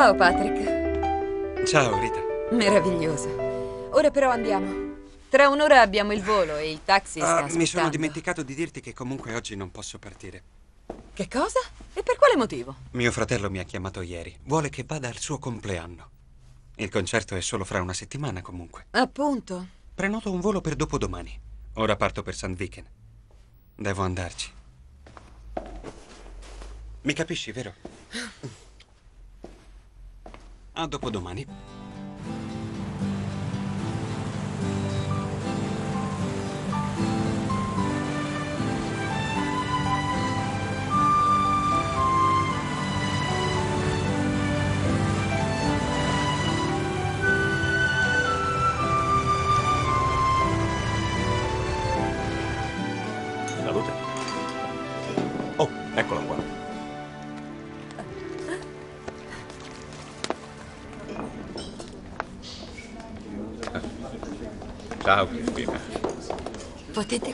Ciao, Patrick. Ciao, Rita. Meraviglioso. Ora però andiamo. Tra un'ora abbiamo il volo e il taxi Ah, mi sono dimenticato di dirti che comunque oggi non posso partire. Che cosa? E per quale motivo? Mio fratello mi ha chiamato ieri. Vuole che vada al suo compleanno. Il concerto è solo fra una settimana comunque. Appunto. Prenoto un volo per dopodomani. Ora parto per St. Viken. Devo andarci. Mi capisci, vero? A dopodomani.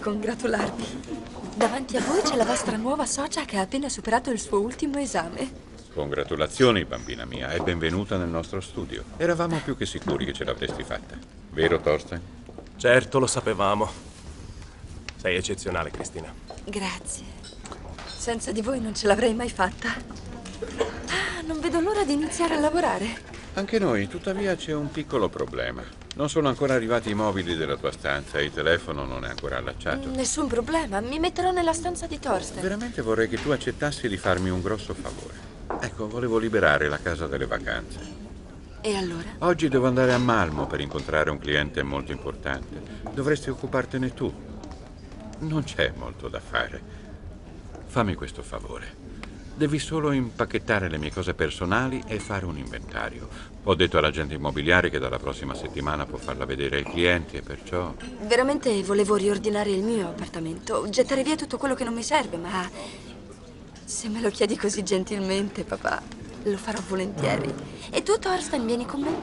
Congratularvi. Davanti a voi c'è la vostra nuova socia che ha appena superato il suo ultimo esame. Congratulazioni, bambina mia, e benvenuta nel nostro studio. Eravamo più che sicuri che ce l'avresti fatta. Vero, Thorsten? Certo, lo sapevamo. Sei eccezionale, Cristina. Grazie. Senza di voi non ce l'avrei mai fatta. Ah, non vedo l'ora di iniziare a lavorare. Anche noi, tuttavia, c'è un piccolo problema. Non sono ancora arrivati i mobili della tua stanza e il telefono non è ancora allacciato. Nessun problema, mi metterò nella stanza di Thorsten. Veramente vorrei che tu accettassi di farmi un grosso favore. Ecco, volevo liberare la casa delle vacanze. E allora? Oggi devo andare a Malmo per incontrare un cliente molto importante. Dovresti occupartene tu. Non c'è molto da fare. Fammi questo favore. Devi solo impacchettare le mie cose personali e fare un inventario. Ho detto all'agente immobiliare che dalla prossima settimana può farla vedere ai clienti e perciò... Veramente volevo riordinare il mio appartamento, gettare via tutto quello che non mi serve, ma se me lo chiedi così gentilmente, papà, lo farò volentieri. E tu, Thorsten, vieni con me?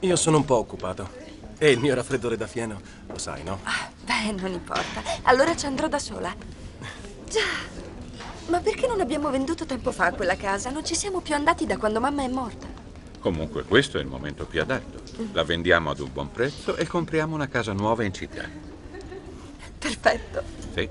Io sono un po' occupato. E il mio raffreddore da fieno, lo sai, no? Ah, beh, non importa. Allora ci andrò da sola. Già. Ma perché non abbiamo venduto tempo fa quella casa? Non ci siamo più andati da quando mamma è morta. Comunque questo è il momento più adatto. La vendiamo ad un buon prezzo e compriamo una casa nuova in città. Perfetto. Sì.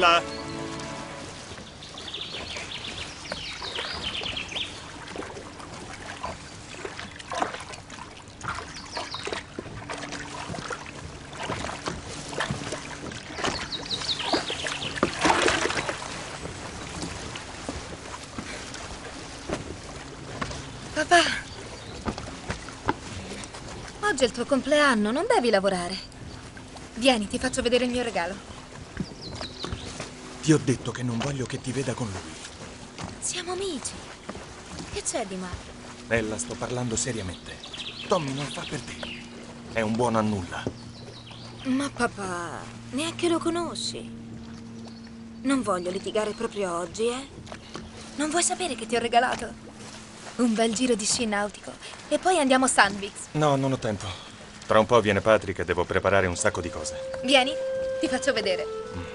Ella! Papà, oggi è il tuo compleanno, non devi lavorare. Vieni, ti faccio vedere il mio regalo. Ti ho detto che non voglio che ti veda con lui. Siamo amici. Che c'è di male? Ella, sto parlando seriamente. Tommy non fa per te. È un buono a nulla. Ma papà, neanche lo conosci. Non voglio litigare proprio oggi, eh? Non vuoi sapere che ti ho regalato? Un bel giro di sci nautico. E poi andiamo a Sandvix. No, non ho tempo. Tra un po' viene Patrick e devo preparare un sacco di cose. Vieni, ti faccio vedere. Allora,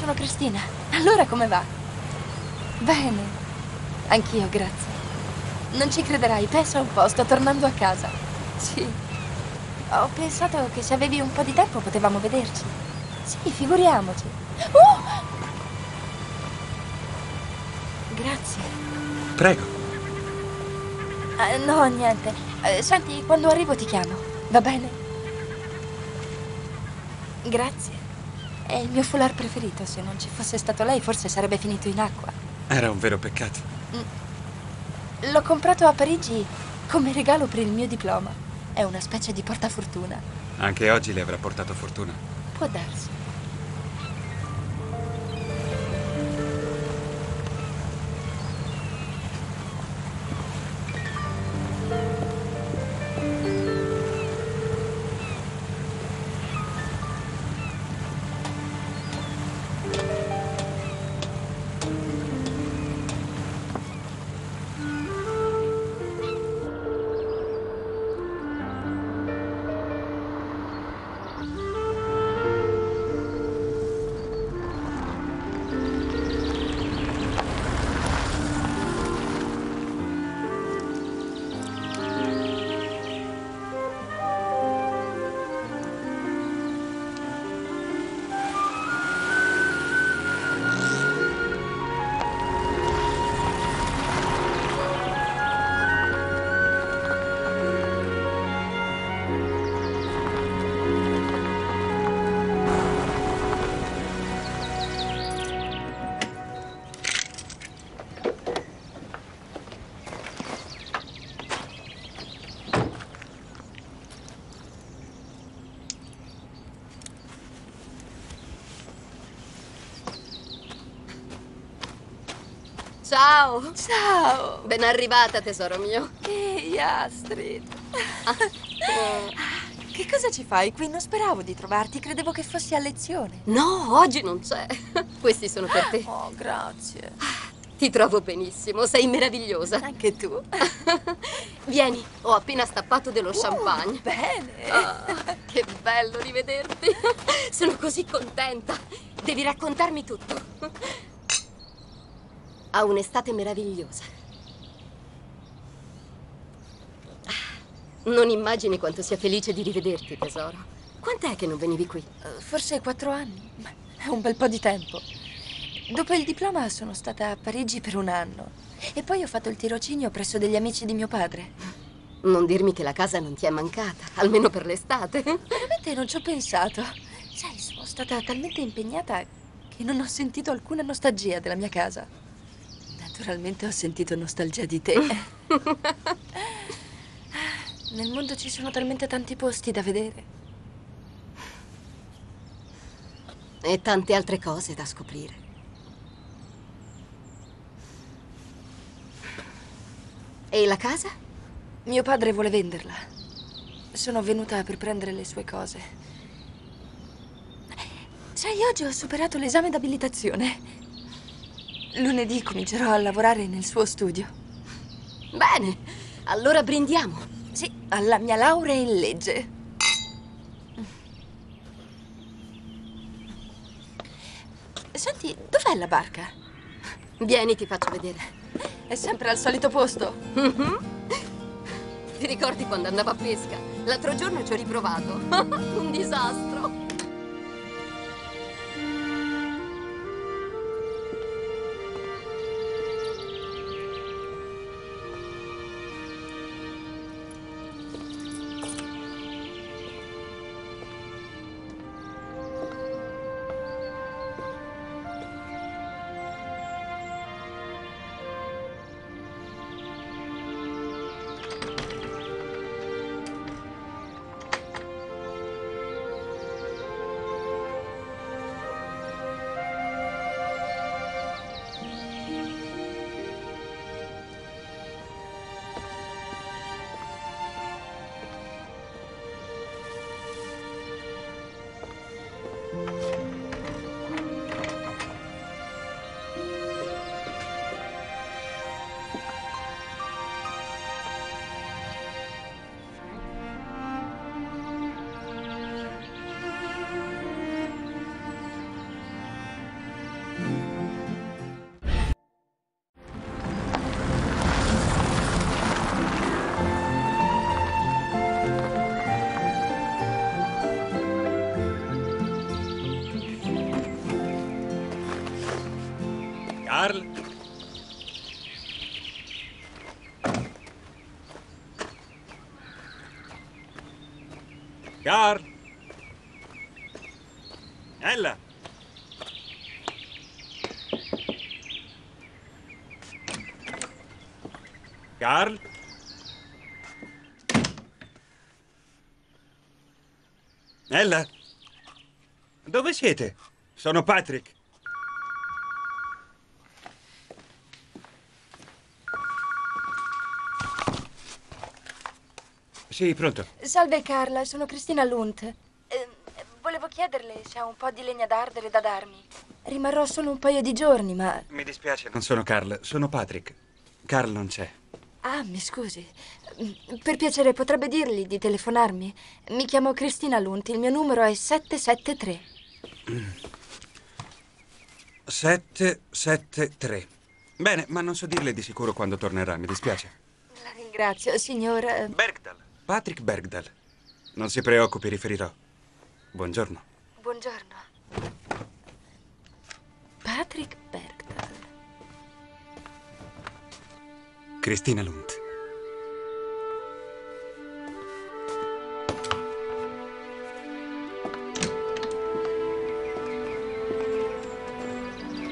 sono Cristina. Allora come va? Bene. Anch'io, grazie. Non ci crederai, pensa un po', sto tornando a casa. Sì. Ho pensato che se avevi un po' di tempo potevamo vederci. Sì, figuriamoci. Oh! Grazie. Prego. Eh, no, niente. Eh, senti, quando arrivo ti chiamo. Va bene? Grazie. Il mio foulard preferito. Se non ci fosse stato lei, forse sarebbe finito in acqua. Era un vero peccato. L'ho comprato a Parigi come regalo per il mio diploma. È una specie di portafortuna. Anche oggi le avrà portato fortuna. Può darsi. Ciao! Ciao! Ben arrivata, tesoro mio. Ehi, Astrid. Eh, Che cosa ci fai qui? Non speravo di trovarti, credevo che fossi a lezione. No, oggi non c'è. Questi sono per te. Oh, grazie. Ti trovo benissimo, sei meravigliosa. Anche tu. Vieni, ho appena stappato dello champagne. Bene. Ah, che bello rivederti. Sono così contenta. Devi raccontarmi tutto. Ha un'estate meravigliosa. Non immagini quanto sia felice di rivederti, tesoro. Quant'è che non venivi qui? Eh, Forse quattro anni. Ma È un bel po' di tempo. Dopo il diploma sono stata a Parigi per un anno. E poi ho fatto il tirocinio presso degli amici di mio padre. Non dirmi che la casa non ti è mancata, almeno per l'estate. Veramente non ci ho pensato. Sai, sono stata talmente impegnata che non ho sentito alcuna nostalgia della mia casa. Naturalmente ho sentito nostalgia di te. Nel mondo ci sono talmente tanti posti da vedere. E tante altre cose da scoprire. E la casa? Mio padre vuole venderla. Sono venuta per prendere le sue cose. Sai, oggi ho superato l'esame d'abilitazione. Lunedì comincerò a lavorare nel suo studio. Bene, allora brindiamo. Sì, alla mia laurea in legge. Senti, dov'è la barca? Vieni, ti faccio vedere. È sempre al solito posto. Ti ricordi quando andavo a pesca? L'altro giorno ci ho riprovato. Un disastro. Carl? Ella? Carl? Ella? Dove siete? Sono Patrick. Sì, pronto. Salve Carla, sono Cristina Lunt. Eh, volevo chiederle se ha un po' di legna da ardere da darmi. Rimarrò solo un paio di giorni, ma... Mi dispiace, non sono Carl, sono Patrick. Carl non c'è. Ah, mi scusi. Per piacere, potrebbe dirgli di telefonarmi? Mi chiamo Cristina Lunt, il mio numero è 773. 773. Bene, ma non so dirle di sicuro quando tornerà, mi dispiace. La ringrazio, signora. Bergdal. Patrick Bergdal. Non si preoccupi, riferirò. Buongiorno. Buongiorno. Patrick Bergdal. Cristina Lunt.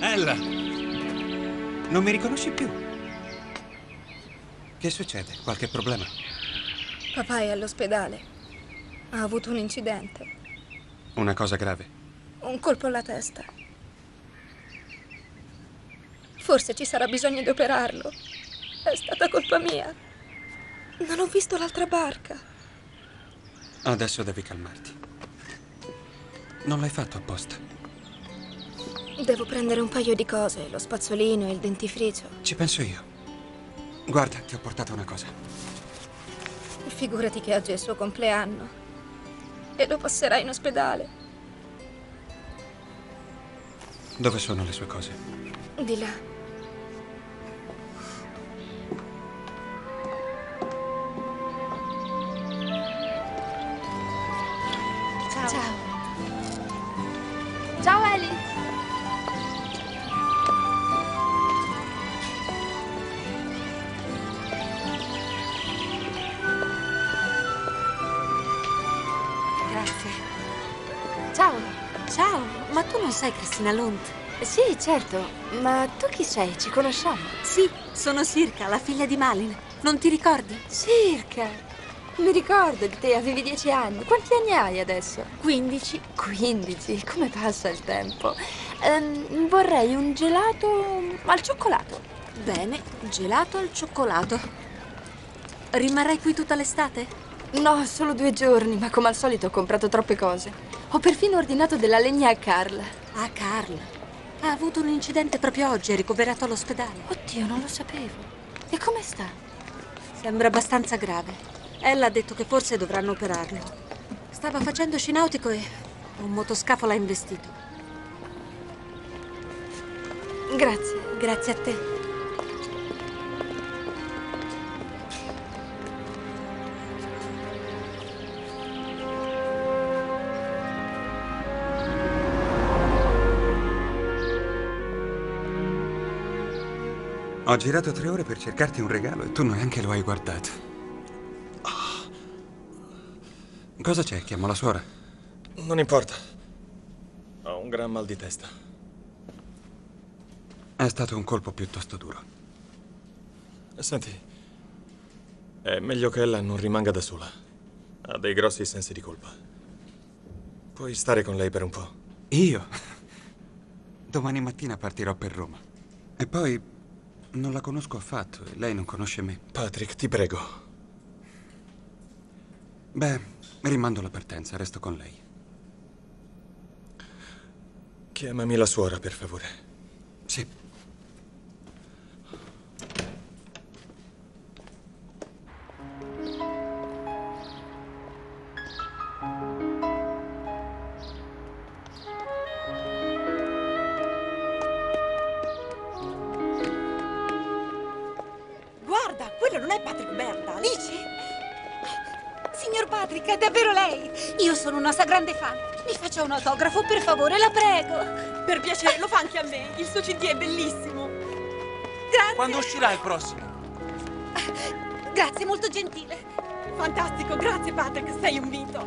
Ella! Non mi riconosci più? Che succede? Qualche problema? Papà è all'ospedale. Ha avuto un incidente. Una cosa grave? Un colpo alla testa. Forse ci sarà bisogno di operarlo. È stata colpa mia. Non ho visto l'altra barca. Adesso devi calmarti. Non l'hai fatto apposta. Devo prendere un paio di cose, lo spazzolino e il dentifricio. Ci penso io. Guarda, ti ho portato una cosa. Figurati che oggi è il suo compleanno. E lo passerà in ospedale. Dove sono le sue cose? Di là. Cristina Lunt? Sì, certo. Ma tu chi sei? Ci conosciamo? Sì, sono Sirka, la figlia di Malin. Non ti ricordi? Circa. Mi ricordo di te, avevi dieci anni. Quanti anni hai adesso? 15. 15. Come passa il tempo? Ehm, vorrei un gelato al cioccolato. Bene, gelato al cioccolato. Rimarrai qui tutta l'estate? No, solo due giorni, ma come al solito ho comprato troppe cose. Ho perfino ordinato della legna a Carl. Ah, Carl. Ha avuto un incidente proprio oggi, è ricoverato all'ospedale. Oddio, non lo sapevo. E come sta? Sembra abbastanza grave. Ella ha detto che forse dovranno operarlo. Stava facendo sci nautico e un motoscafo l'ha investito. Grazie. Grazie a te. Ho girato tre ore per cercarti un regalo e tu neanche lo hai guardato. Cosa c'è? Chiamo la suora. Non importa. Ho un gran mal di testa. È stato un colpo piuttosto duro. Senti, è meglio che ella non rimanga da sola. Ha dei grossi sensi di colpa. Puoi stare con lei per un po'. Io? Domani mattina partirò per Roma. E poi non la conosco affatto e lei non conosce me. Patrick, ti prego. Beh, rimando la partenza, resto con lei. Chiamami la suora, per favore. Patrick, è davvero lei? Io sono una sua grande fan. Mi faccia un autografo, per favore, la prego. Per piacere, lo fa anche a me. Il suo CD è bellissimo. Grazie. Quando uscirà il prossimo? Grazie, molto gentile. Fantastico, grazie Patrick, sei un mito.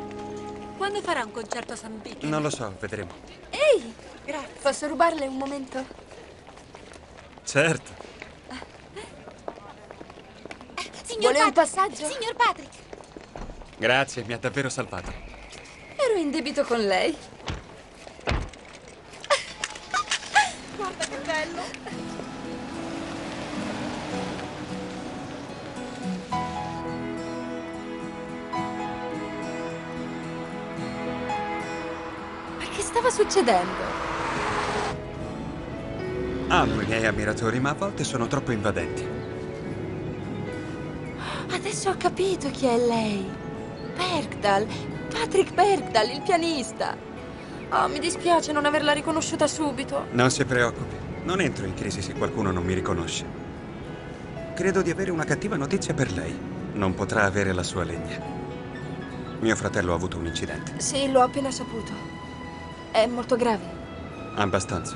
Quando farà un concerto a San Vicky? Non lo so, vedremo. Ehi, Grazie. posso rubarle un momento? Certo. Signor Vuole un Patrick, passaggio? Signor Patrick. Grazie, mi ha davvero salvato. Ero in debito con lei. Guarda che bello. Ma che stava succedendo? Amo i miei ammiratori, ma a volte sono troppo invadenti. Adesso ho capito chi è lei. Bergdal. Patrick Bergdal, il pianista. Oh, mi dispiace non averla riconosciuta subito. Non si preoccupi, non entro in crisi se qualcuno non mi riconosce. Credo di avere una cattiva notizia per lei. Non potrà avere la sua legna. Mio fratello ha avuto un incidente. Sì, l'ho appena saputo. È molto grave. Abbastanza.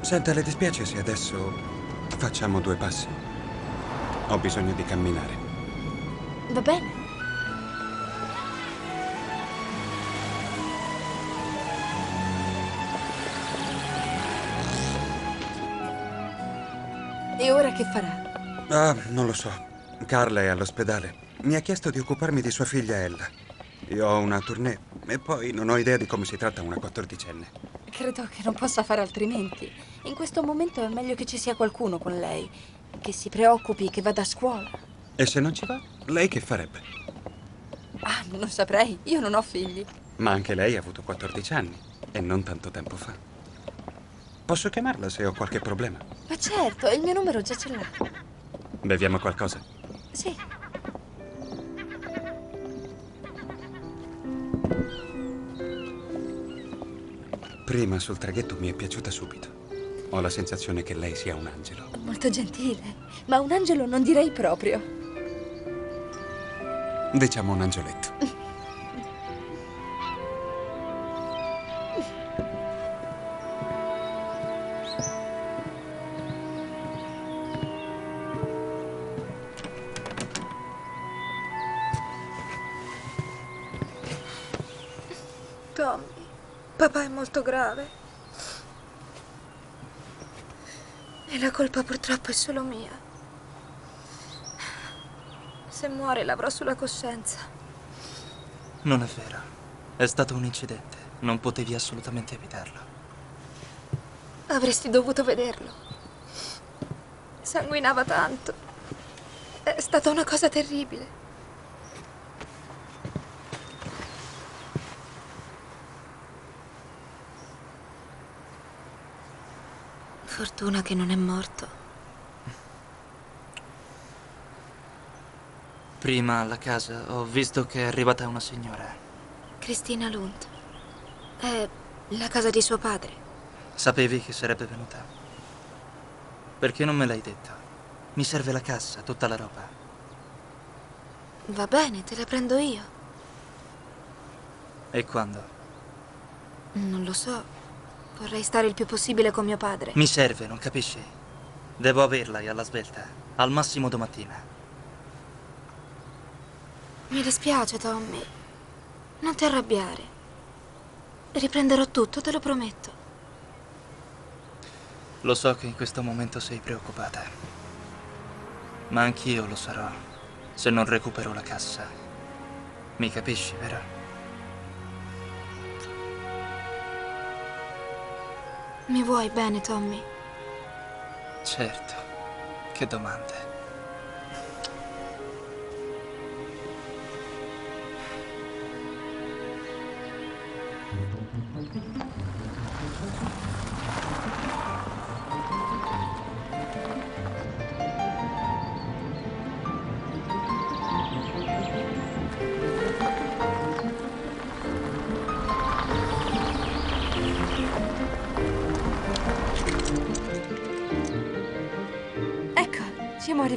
Senta, le dispiace se adesso facciamo due passi? Ho bisogno di camminare. Va bene. E ora che farà? Ah, non lo so. Carla è all'ospedale. Mi ha chiesto di occuparmi di sua figlia Ella. Io ho una tournée e poi non ho idea di come si tratta una quattordicenne. Credo che non possa fare altrimenti. In questo momento è meglio che ci sia qualcuno con lei. Che si preoccupi, che vada a scuola. E se non ci va, lei che farebbe? Ah, non saprei. Io non ho figli. Ma anche lei ha avuto 14 anni e non tanto tempo fa. Posso chiamarla se ho qualche problema? Ma certo, il mio numero già ce l'ha. Beviamo qualcosa? Sì. Prima sul traghetto mi è piaciuta subito. Ho la sensazione che lei sia un angelo. Molto gentile. Ma un angelo non direi proprio. Diciamo un angioletto. Tommy. Papà è molto grave. E la colpa purtroppo è solo mia. Se muore l'avrò sulla coscienza. Non è vero. È stato un incidente. Non potevi assolutamente evitarlo. Avresti dovuto vederlo. Sanguinava tanto. È stata una cosa terribile. Fortuna che non è morto. Prima alla casa ho visto che è arrivata una signora. Cristina Lund. È la casa di suo padre. Sapevi che sarebbe venuta? Perché non me l'hai detto? Mi serve la cassa, tutta la roba. Va bene, te la prendo io. E quando? Non lo so. Vorrei stare il più possibile con mio padre. Mi serve, non capisci? Devo averla e alla svelta. Al massimo domattina. Mi dispiace, Tommy. Non ti arrabbiare. Riprenderò tutto, te lo prometto. Lo so che in questo momento sei preoccupata. Ma anch'io lo sarò se non recupero la cassa. Mi capisci, vero? Mi vuoi bene, Tommy? Certo. Che domande.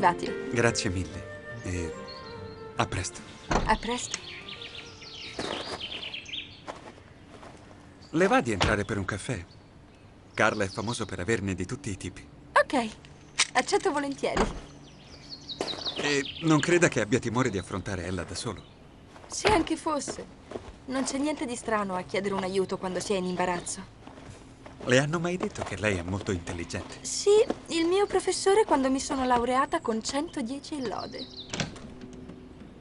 Arrivati. Grazie mille. E a presto. A presto. Le va di entrare per un caffè? Carla è famoso per averne di tutti i tipi. Ok, accetto volentieri. E non creda che abbia timore di affrontare Ella da solo. Se anche fosse. Non c'è niente di strano a chiedere un aiuto quando si è in imbarazzo. Le hanno mai detto che lei è molto intelligente? Sì, il mio professore quando mi sono laureata con 110 in lode.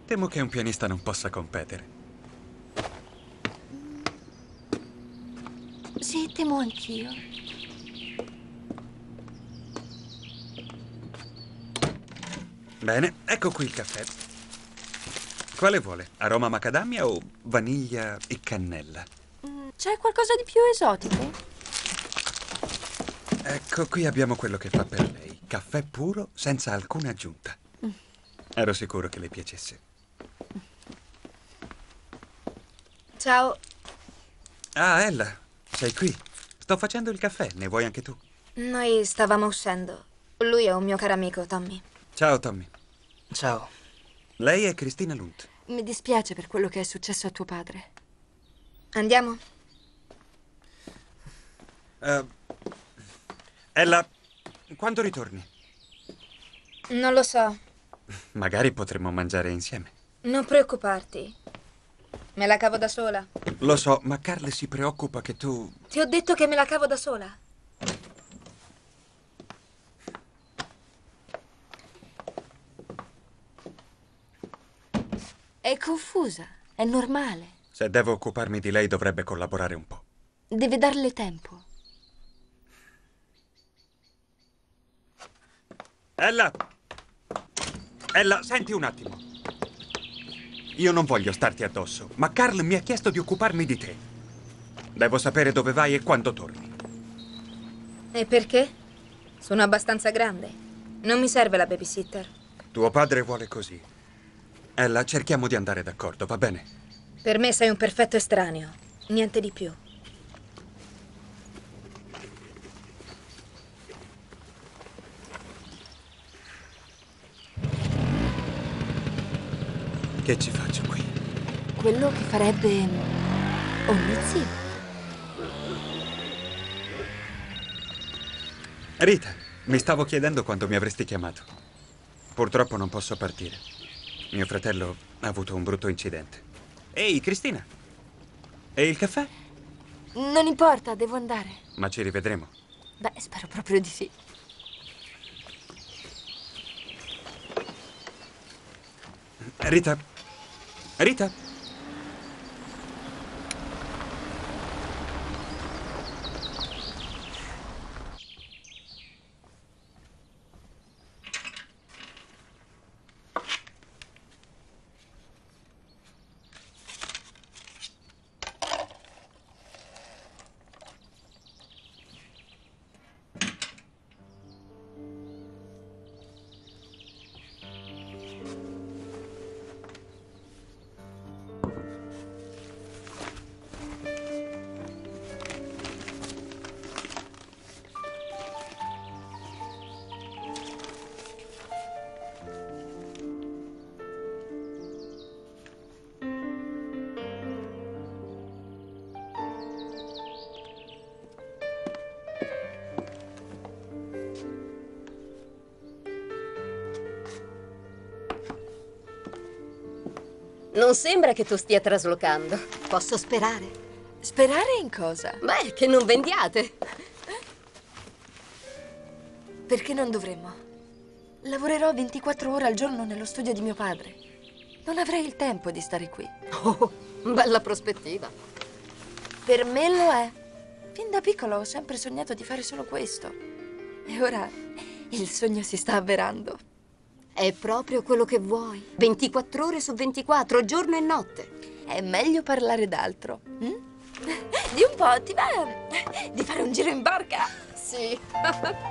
Temo che un pianista non possa competere. Sì, temo anch'io. Bene, ecco qui il caffè. Quale vuole? Aroma macadamia o vaniglia e cannella? Mm, c'è qualcosa di più esotico? Ecco, qui abbiamo quello che fa per lei. Caffè puro, senza alcuna aggiunta. Ero sicuro che le piacesse. Ciao. Ah, Ella, sei qui. Sto facendo il caffè, ne vuoi anche tu? Noi stavamo uscendo. Lui è un mio caro amico, Tommy. Ciao, Tommy. Ciao. Lei è Cristina Lund. Mi dispiace per quello che è successo a tuo padre. Andiamo? Uh, Ella, quando ritorni? Non lo so. Magari potremmo mangiare insieme. Non preoccuparti. Me la cavo da sola. Lo so, ma Carle si preoccupa che tu... Ti ho detto che me la cavo da sola. È confusa. È normale. Se devo occuparmi di lei dovrebbe collaborare un po'. Deve darle tempo. Ella! Ella, senti un attimo. Io non voglio starti addosso, ma Carl mi ha chiesto di occuparmi di te. Devo sapere dove vai e quando torni. E perché? Sono abbastanza grande. Non mi serve la babysitter. Tuo padre vuole così. Ella, cerchiamo di andare d'accordo, va bene? Per me sei un perfetto estraneo. Niente di più. Che ci faccio qui? Quello che farebbe ogni zio. Rita, mi stavo chiedendo quando mi avresti chiamato. Purtroppo non posso partire. Mio fratello ha avuto un brutto incidente. Ehi, Cristina! E il caffè? Non importa, devo andare. Ma ci rivedremo. Beh, spero proprio di sì. Rita. Rita. Sembra che tu stia traslocando. Posso sperare? Sperare in cosa? Beh, che non vendiate. Perché non dovremmo? Lavorerò 24 ore al giorno nello studio di mio padre. Non avrei il tempo di stare qui. Oh, bella prospettiva. Per me lo è. Fin da piccola ho sempre sognato di fare solo questo. E ora il sogno si sta avverando. È proprio quello che vuoi. 24 ore su 24, giorno e notte. È meglio parlare d'altro. hm? Di un po', ti va di fare un giro in barca? Sì.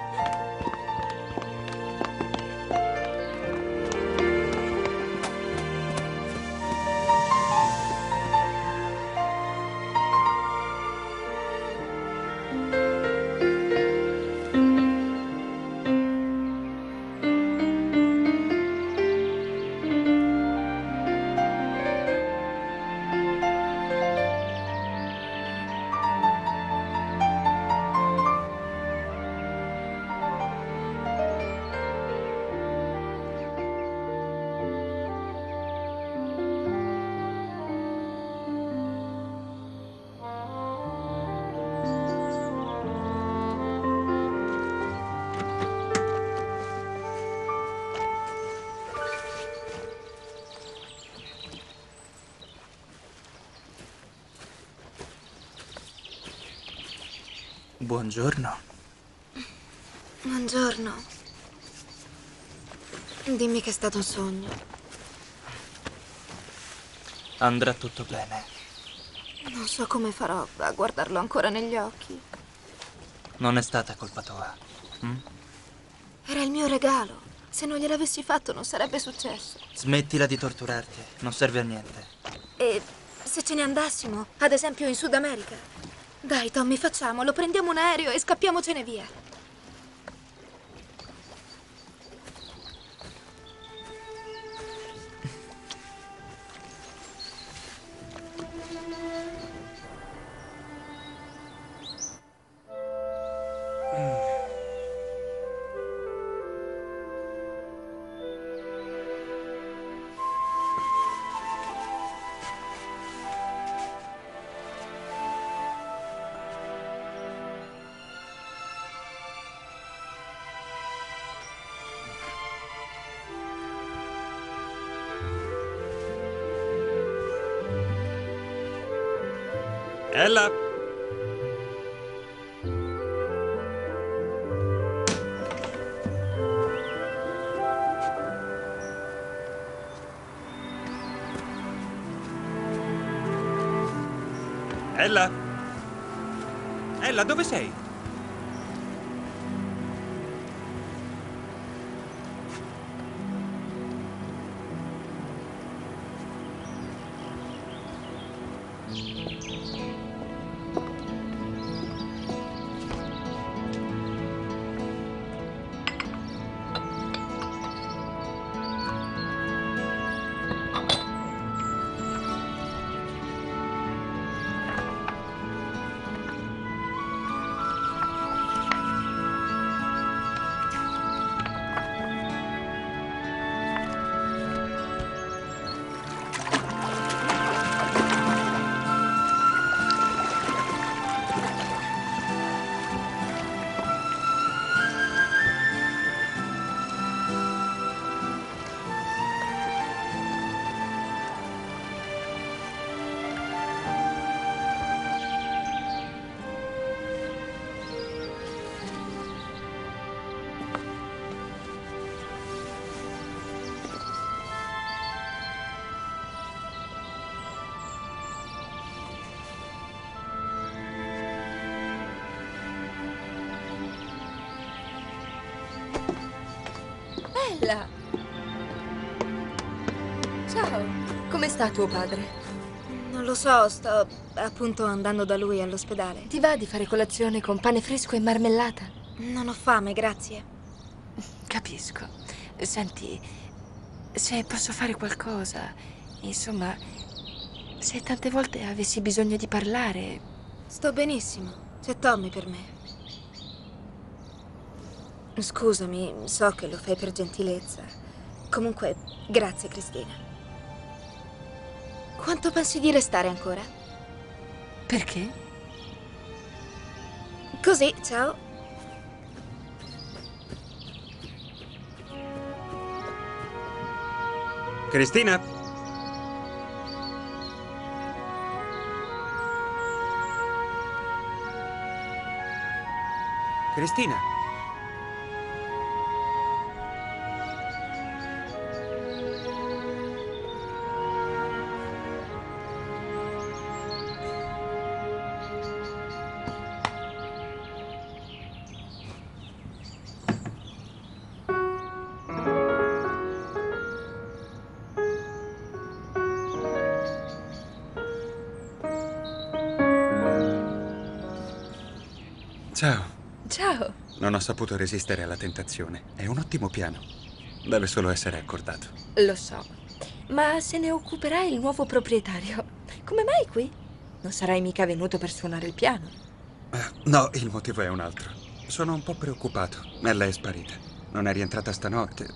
Buongiorno. Buongiorno. Dimmi che è stato un sogno. Andrà tutto bene. Non so come farò a guardarlo ancora negli occhi. Non è stata colpa tua. hm? Era il mio regalo. Se non gliel'avessi fatto non sarebbe successo. Smettila di torturarti. Non serve a niente. E se ce ne andassimo, ad esempio in Sud America? Dai, Tommy, facciamolo. Prendiamo un aereo e scappiamocene via. Ella? Ella, dove sei? Sta tuo padre? Non lo so, sto appunto andando da lui all'ospedale. Ti va di fare colazione con pane fresco e marmellata? Non ho fame, grazie. Capisco. Senti, se posso fare qualcosa, insomma, se tante volte avessi bisogno di parlare, Sto benissimo. C'è Tommy per me. Scusami, so che lo fai per gentilezza. Comunque, grazie Cristina. Quanto pensi di restare ancora? perché? Così, ciao. Cristina? Cristina? Non ho saputo resistere alla tentazione. È un ottimo piano. Deve solo essere accordato. Lo so. Ma se ne occuperà il nuovo proprietario. Come mai qui? Non sarai mica venuto per suonare il piano. Eh, No, il motivo è un altro. Sono un po' preoccupato. Ella è sparita. Non è rientrata stanotte.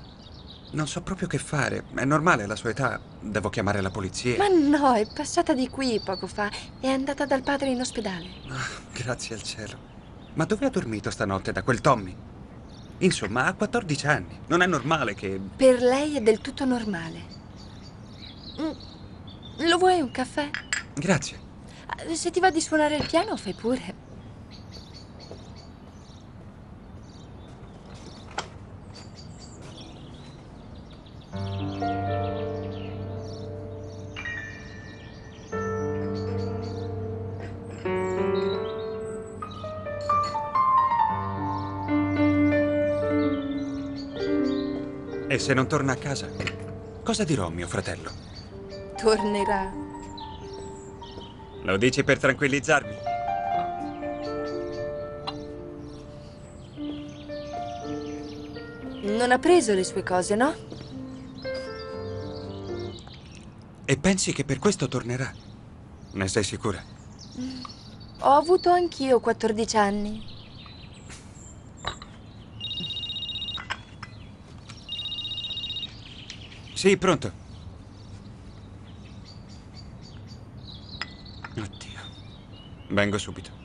Non so proprio che fare. È normale la sua età. Devo chiamare la polizia. Ma no, è passata di qui poco fa. È andata dal padre in ospedale. Ah, grazie al cielo. Ma dove ha dormito stanotte da quel Tommy? Insomma, ha 14 anni. Non è normale che... Per lei è del tutto normale. Mm, Lo vuoi un caffè? Grazie. Ah, Se ti va di suonare il piano, fai pure. E se non torna a casa? Cosa dirò a mio fratello? Tornerà. Lo dici per tranquillizzarmi? Non ha preso le sue cose, no? E pensi che per questo tornerà? Ne sei sicura? Ho avuto anch'io 14 anni. Sì, pronto. Oddio. Vengo subito.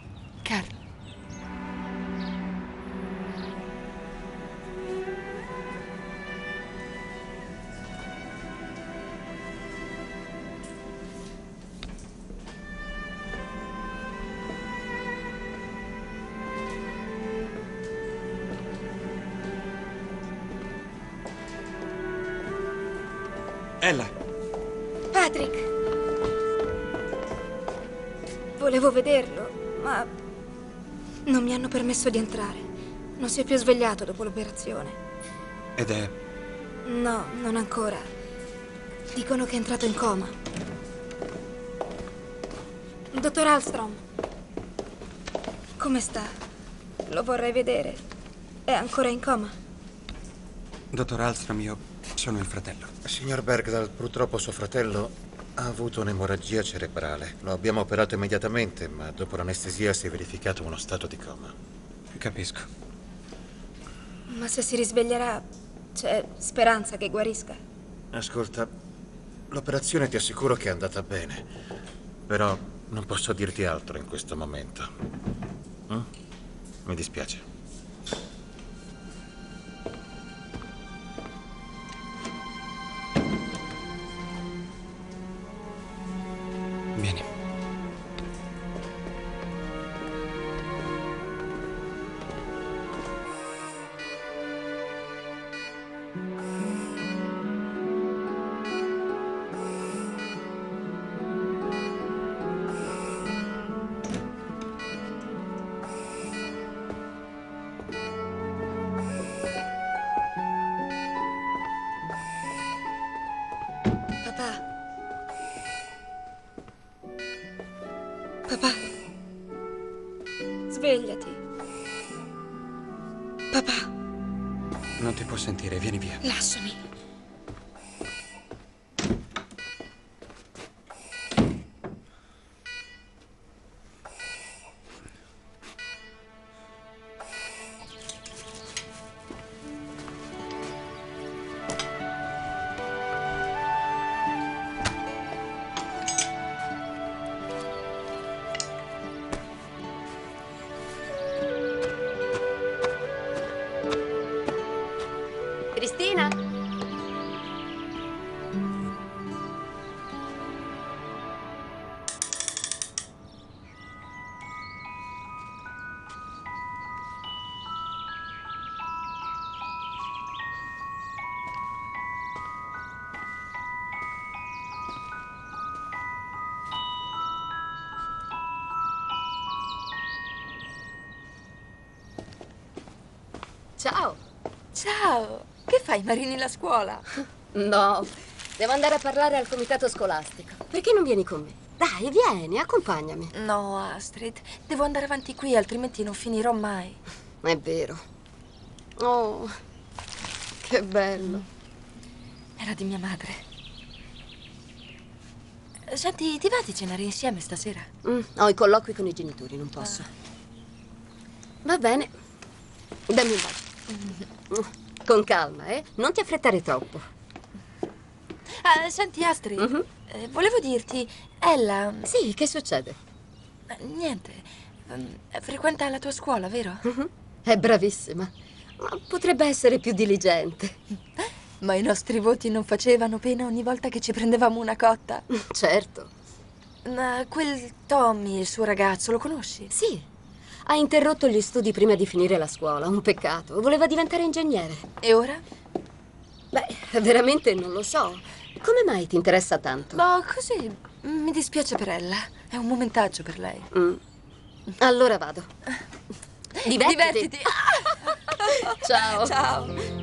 Permesso di entrare. Non si è più svegliato dopo l'operazione. ed è... No, non ancora. Dicono che è entrato in coma. Dottor Alstrom. Come sta? Lo vorrei vedere. È ancora in coma? Dottor Alstrom, io sono il fratello. Signor Bergdahl, purtroppo suo fratello ha avuto un'emorragia cerebrale. Lo abbiamo operato immediatamente, ma dopo l'anestesia si è verificato uno stato di coma. Capisco. Ma se si risveglierà, c'è speranza che guarisca. Ascolta, l'operazione ti assicuro che è andata bene, però non posso dirti altro in questo momento. Mm? Mi dispiace. Sentire, vieni via. lasciami. Ciao. Ciao. Che fai, Marini, la scuola? No, devo andare a parlare al comitato scolastico. Perché non vieni con me? Dai, vieni, accompagnami. No, Astrid. Devo andare avanti qui, altrimenti non finirò mai. È vero. Oh, che bello. Era di mia madre. Senti, ti va di cenare insieme stasera? Mm, ho i colloqui con i genitori, non posso. Va bene. Dammi un bacio. Mm, Con calma, eh? Non ti affrettare troppo. Ah, senti, Astrid, eh, volevo dirti, Ella... Sì, che succede? Niente. Ehm, frequenta la tua scuola, vero? È bravissima. Ma potrebbe essere più diligente. Ma i nostri voti non facevano pena ogni volta che ci prendevamo una cotta. Certo. Ma quel Tommy, il suo ragazzo, lo conosci? Sì. Ha interrotto gli studi prima di finire la scuola. Un peccato. Voleva diventare ingegnere. E ora? Beh, veramente non lo so. Come mai ti interessa tanto? Boh, così. Mi dispiace per Ella. È un momentaggio per lei. Mm. Allora vado. Divertiti. Divertiti. Ciao. Ciao.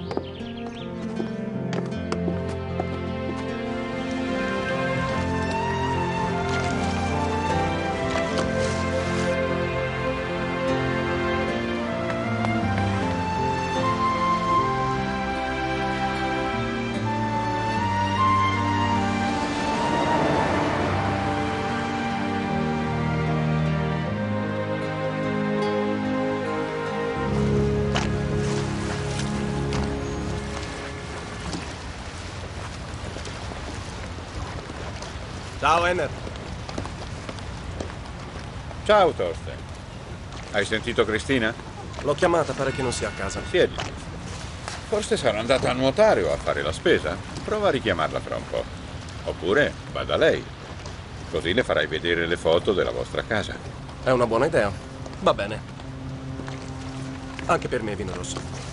Ciao, Enner. Ciao, Thorsten. Hai sentito Cristina? L'ho chiamata, pare che non sia a casa. Siediti. Forse sarà andata a nuotare o a fare la spesa. Prova a richiamarla fra un po'. Oppure vada lei. Così le farai vedere le foto della vostra casa. È una buona idea. Va bene. Anche per me vino rosso.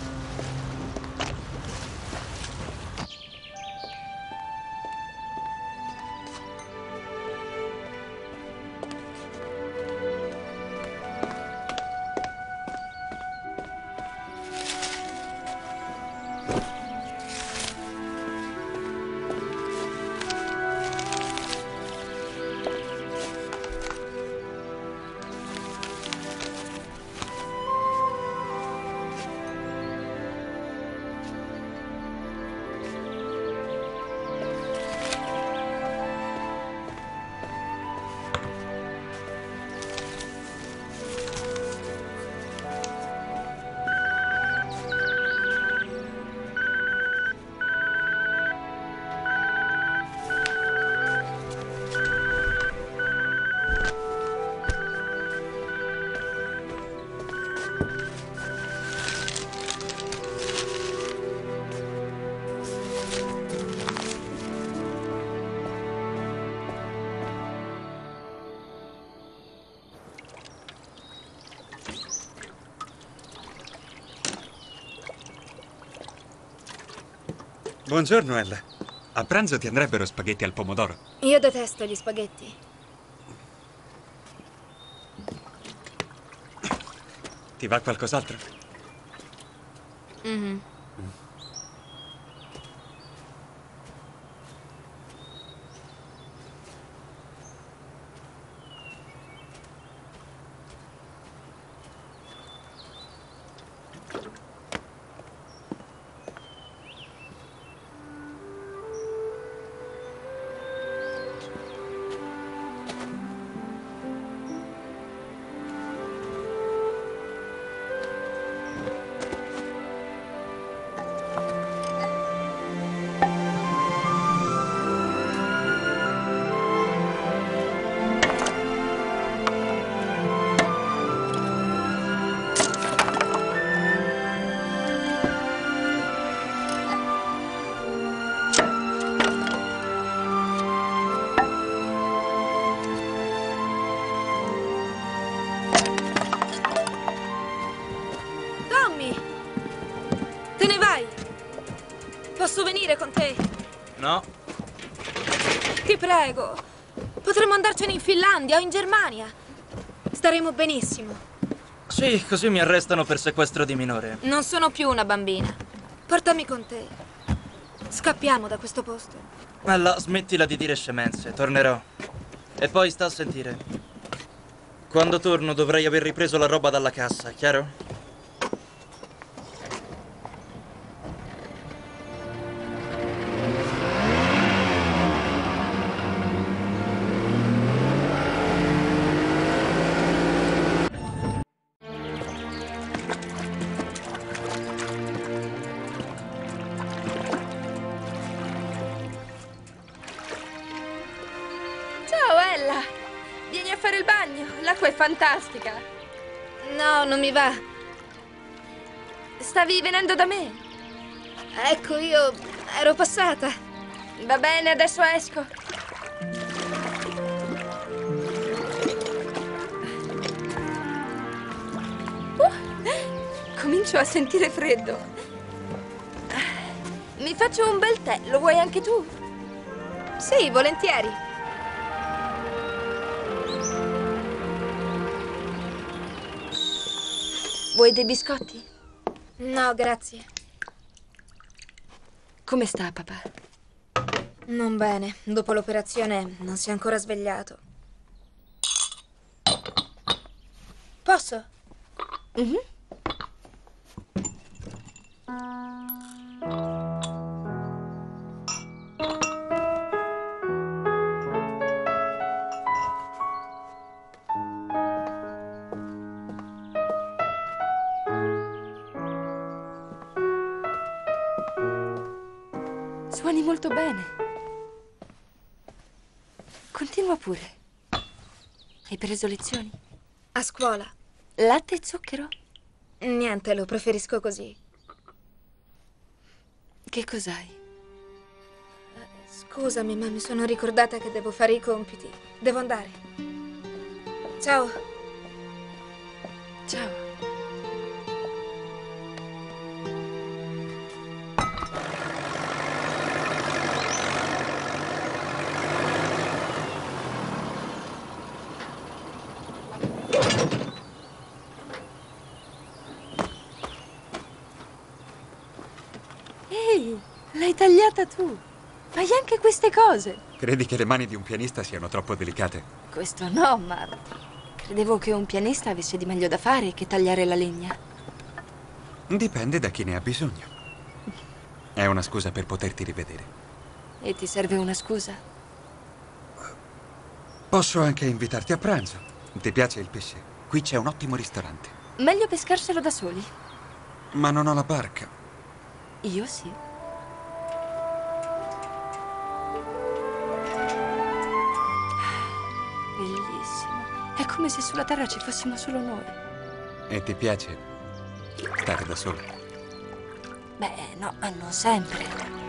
Buongiorno, Ella. A pranzo ti andrebbero spaghetti al pomodoro. Io detesto gli spaghetti. Ti va qualcos'altro? Mhm. Posso prego. Potremmo andarcene in Finlandia o in Germania. Staremo benissimo. sì, così mi arrestano per sequestro di minore. Non sono più una bambina. Portami con te. Scappiamo da questo posto. Ella, smettila di dire scemenze, tornerò. E poi sta a sentire. Quando torno dovrei aver ripreso la roba dalla cassa, chiaro? Stavi venendo da me. Ecco, io ero passata. Va bene, adesso esco. Uh, comincio a sentire freddo. Mi faccio un bel tè, lo vuoi anche tu? Sì, volentieri. Vuoi dei biscotti? No, grazie. Come sta, papà? Non bene. Dopo l'operazione non si è ancora svegliato. Posso? Mhm. Suoni molto bene. Continua pure. Hai preso lezioni? A scuola. Latte e zucchero? Niente, lo preferisco così. Che cos'hai? Scusami, ma mi sono ricordata che devo fare i compiti. Devo andare. Ciao. Ciao. Tu. Fai anche queste cose. Credi che le mani di un pianista siano troppo delicate? Questo no, ma credevo che un pianista avesse di meglio da fare che tagliare la legna. Dipende da chi ne ha bisogno. È una scusa per poterti rivedere. E ti serve una scusa? Posso anche invitarti a pranzo. Ti piace il pesce? Qui c'è un ottimo ristorante. Meglio pescarselo da soli. Ma non ho la barca. Io sì. Se sulla Terra ci fossimo solo noi. E ti piace stare da solo? Beh, no, non sempre.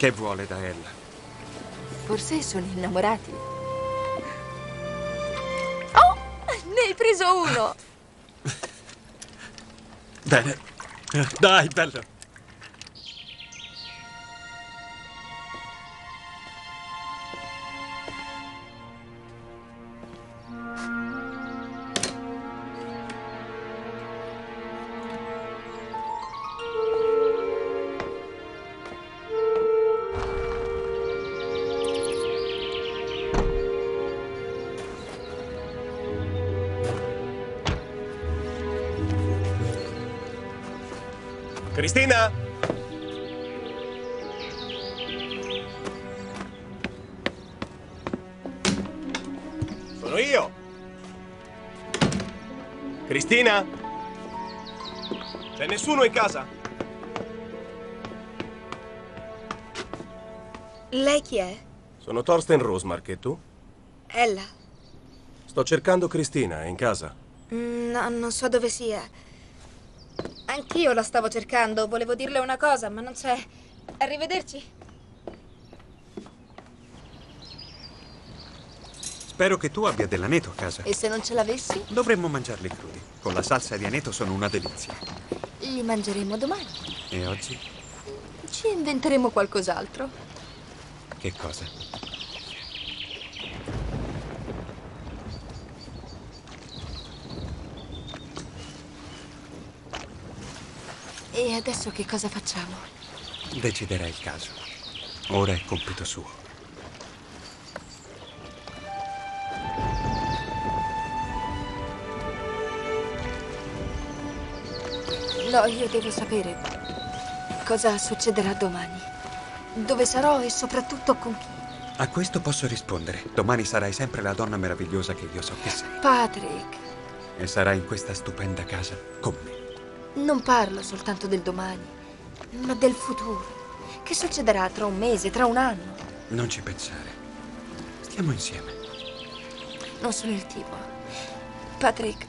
Che vuole da Ella? Forse sono innamorati. Oh! Ne hai preso uno! Bene. Dai, bello. Cristina? C'è nessuno in casa? Lei chi è? Sono Thorsten Rosmark e tu? Ella. Sto cercando Cristina, è in casa. Mm, No, non so dove sia. Anch'io la stavo cercando, volevo dirle una cosa, ma non c'è. Arrivederci. Spero che tu abbia dell'aneto a casa. E se non ce l'avessi? Dovremmo mangiarli crudi. Con la salsa di aneto sono una delizia. Li mangeremo domani. E oggi? Ci inventeremo qualcos'altro. Che cosa? E adesso che cosa facciamo? Deciderà il caso. Ora è compito suo. No, io devo sapere cosa succederà domani. Dove sarò e soprattutto con chi. A questo posso rispondere. Domani sarai sempre la donna meravigliosa che io so che sei. Patrick, E sarai in questa stupenda casa con me. non parlo soltanto del domani, ma del futuro. Che succederà tra un mese, tra un anno? Non ci pensare. Stiamo insieme. Non sono il tipo. Patrick,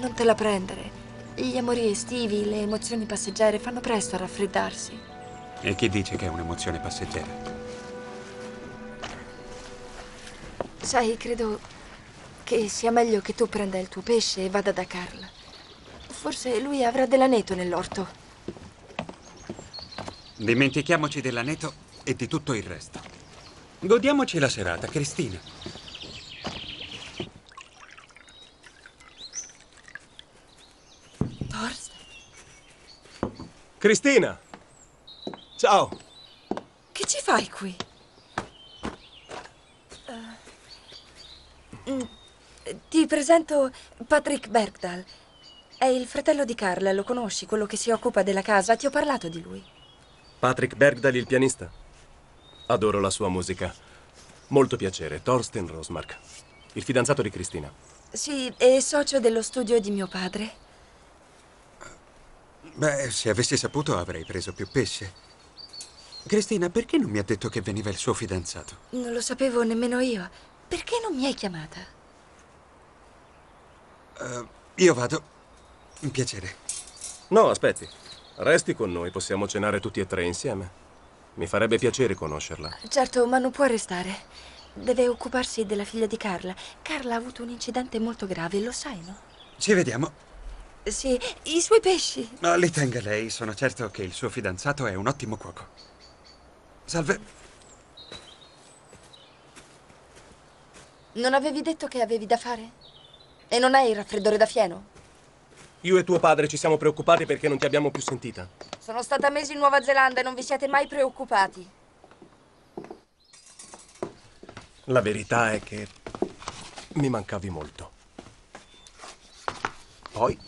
non te la prendere. Gli amori estivi, le emozioni passeggere fanno presto a raffreddarsi. E chi dice che è un'emozione passeggera? Sai, credo che sia meglio che tu prenda il tuo pesce e vada da Carl. Forse lui avrà dell'aneto nell'orto. Dimentichiamoci dell'aneto e di tutto il resto. Godiamoci la serata, Cristina. Thorsten? Cristina! Ciao! Che ci fai qui? Mm, ti presento Patrick Bergdahl. È il fratello di Carla, lo conosci, quello che si occupa della casa. Ti ho parlato di lui. Patrick Bergdahl, il pianista. Adoro la sua musica. Molto piacere, Thorsten Rosmark. Il fidanzato di Cristina. Sì, è socio dello studio di mio padre. Beh, se avessi saputo avrei preso più pesce. Cristina, perché non mi ha detto che veniva il suo fidanzato? Non lo sapevo nemmeno io. Perché non mi hai chiamata? Eh, io vado. Un piacere. No, aspetti. Resti con noi, possiamo cenare tutti e tre insieme. Mi farebbe piacere conoscerla. Certo, ma non può restare. Deve occuparsi della figlia di Carla. Carla ha avuto un incidente molto grave, lo sai, no? Ci vediamo. Sì, i suoi pesci. Ma li tenga lei, sono certo che il suo fidanzato è un ottimo cuoco. Salve. Non avevi detto che avevi da fare? E non hai il raffreddore da fieno? Io e tuo padre ci siamo preoccupati perché non ti abbiamo più sentita. Sono stata mesi in Nuova Zelanda e non vi siete mai preoccupati. La verità è che mi mancavi molto. Poi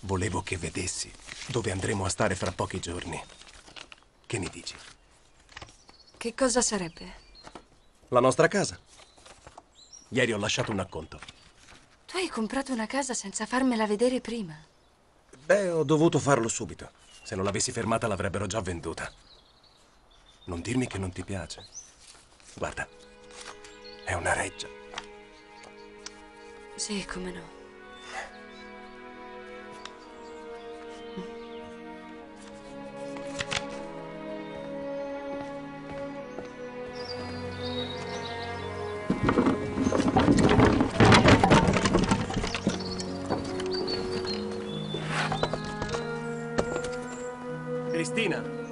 volevo che vedessi dove andremo a stare fra pochi giorni. Che ne dici? Che cosa sarebbe? La nostra casa. Ieri ho lasciato un acconto. Tu hai comprato una casa senza farmela vedere prima. Beh, ho dovuto farlo subito. Se non l'avessi fermata l'avrebbero già venduta. Non dirmi che non ti piace. Guarda, è una reggia. Sì, come no.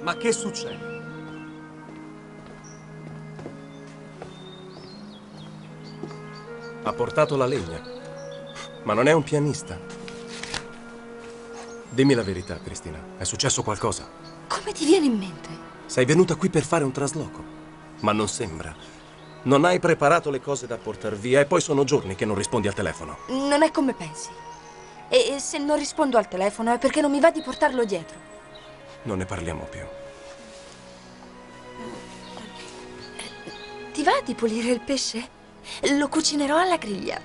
Ma che succede? Ha portato la legna, ma non è un pianista. Dimmi la verità, Cristina. È successo qualcosa? Come ti viene in mente? Sei venuta qui per fare un trasloco, ma non sembra. Non hai preparato le cose da portar via e poi sono giorni che non rispondi al telefono. Non è come pensi. E e se non rispondo al telefono è perché non mi va di portarlo dietro. Non ne parliamo più. Ti va di pulire il pesce? Lo cucinerò alla griglia.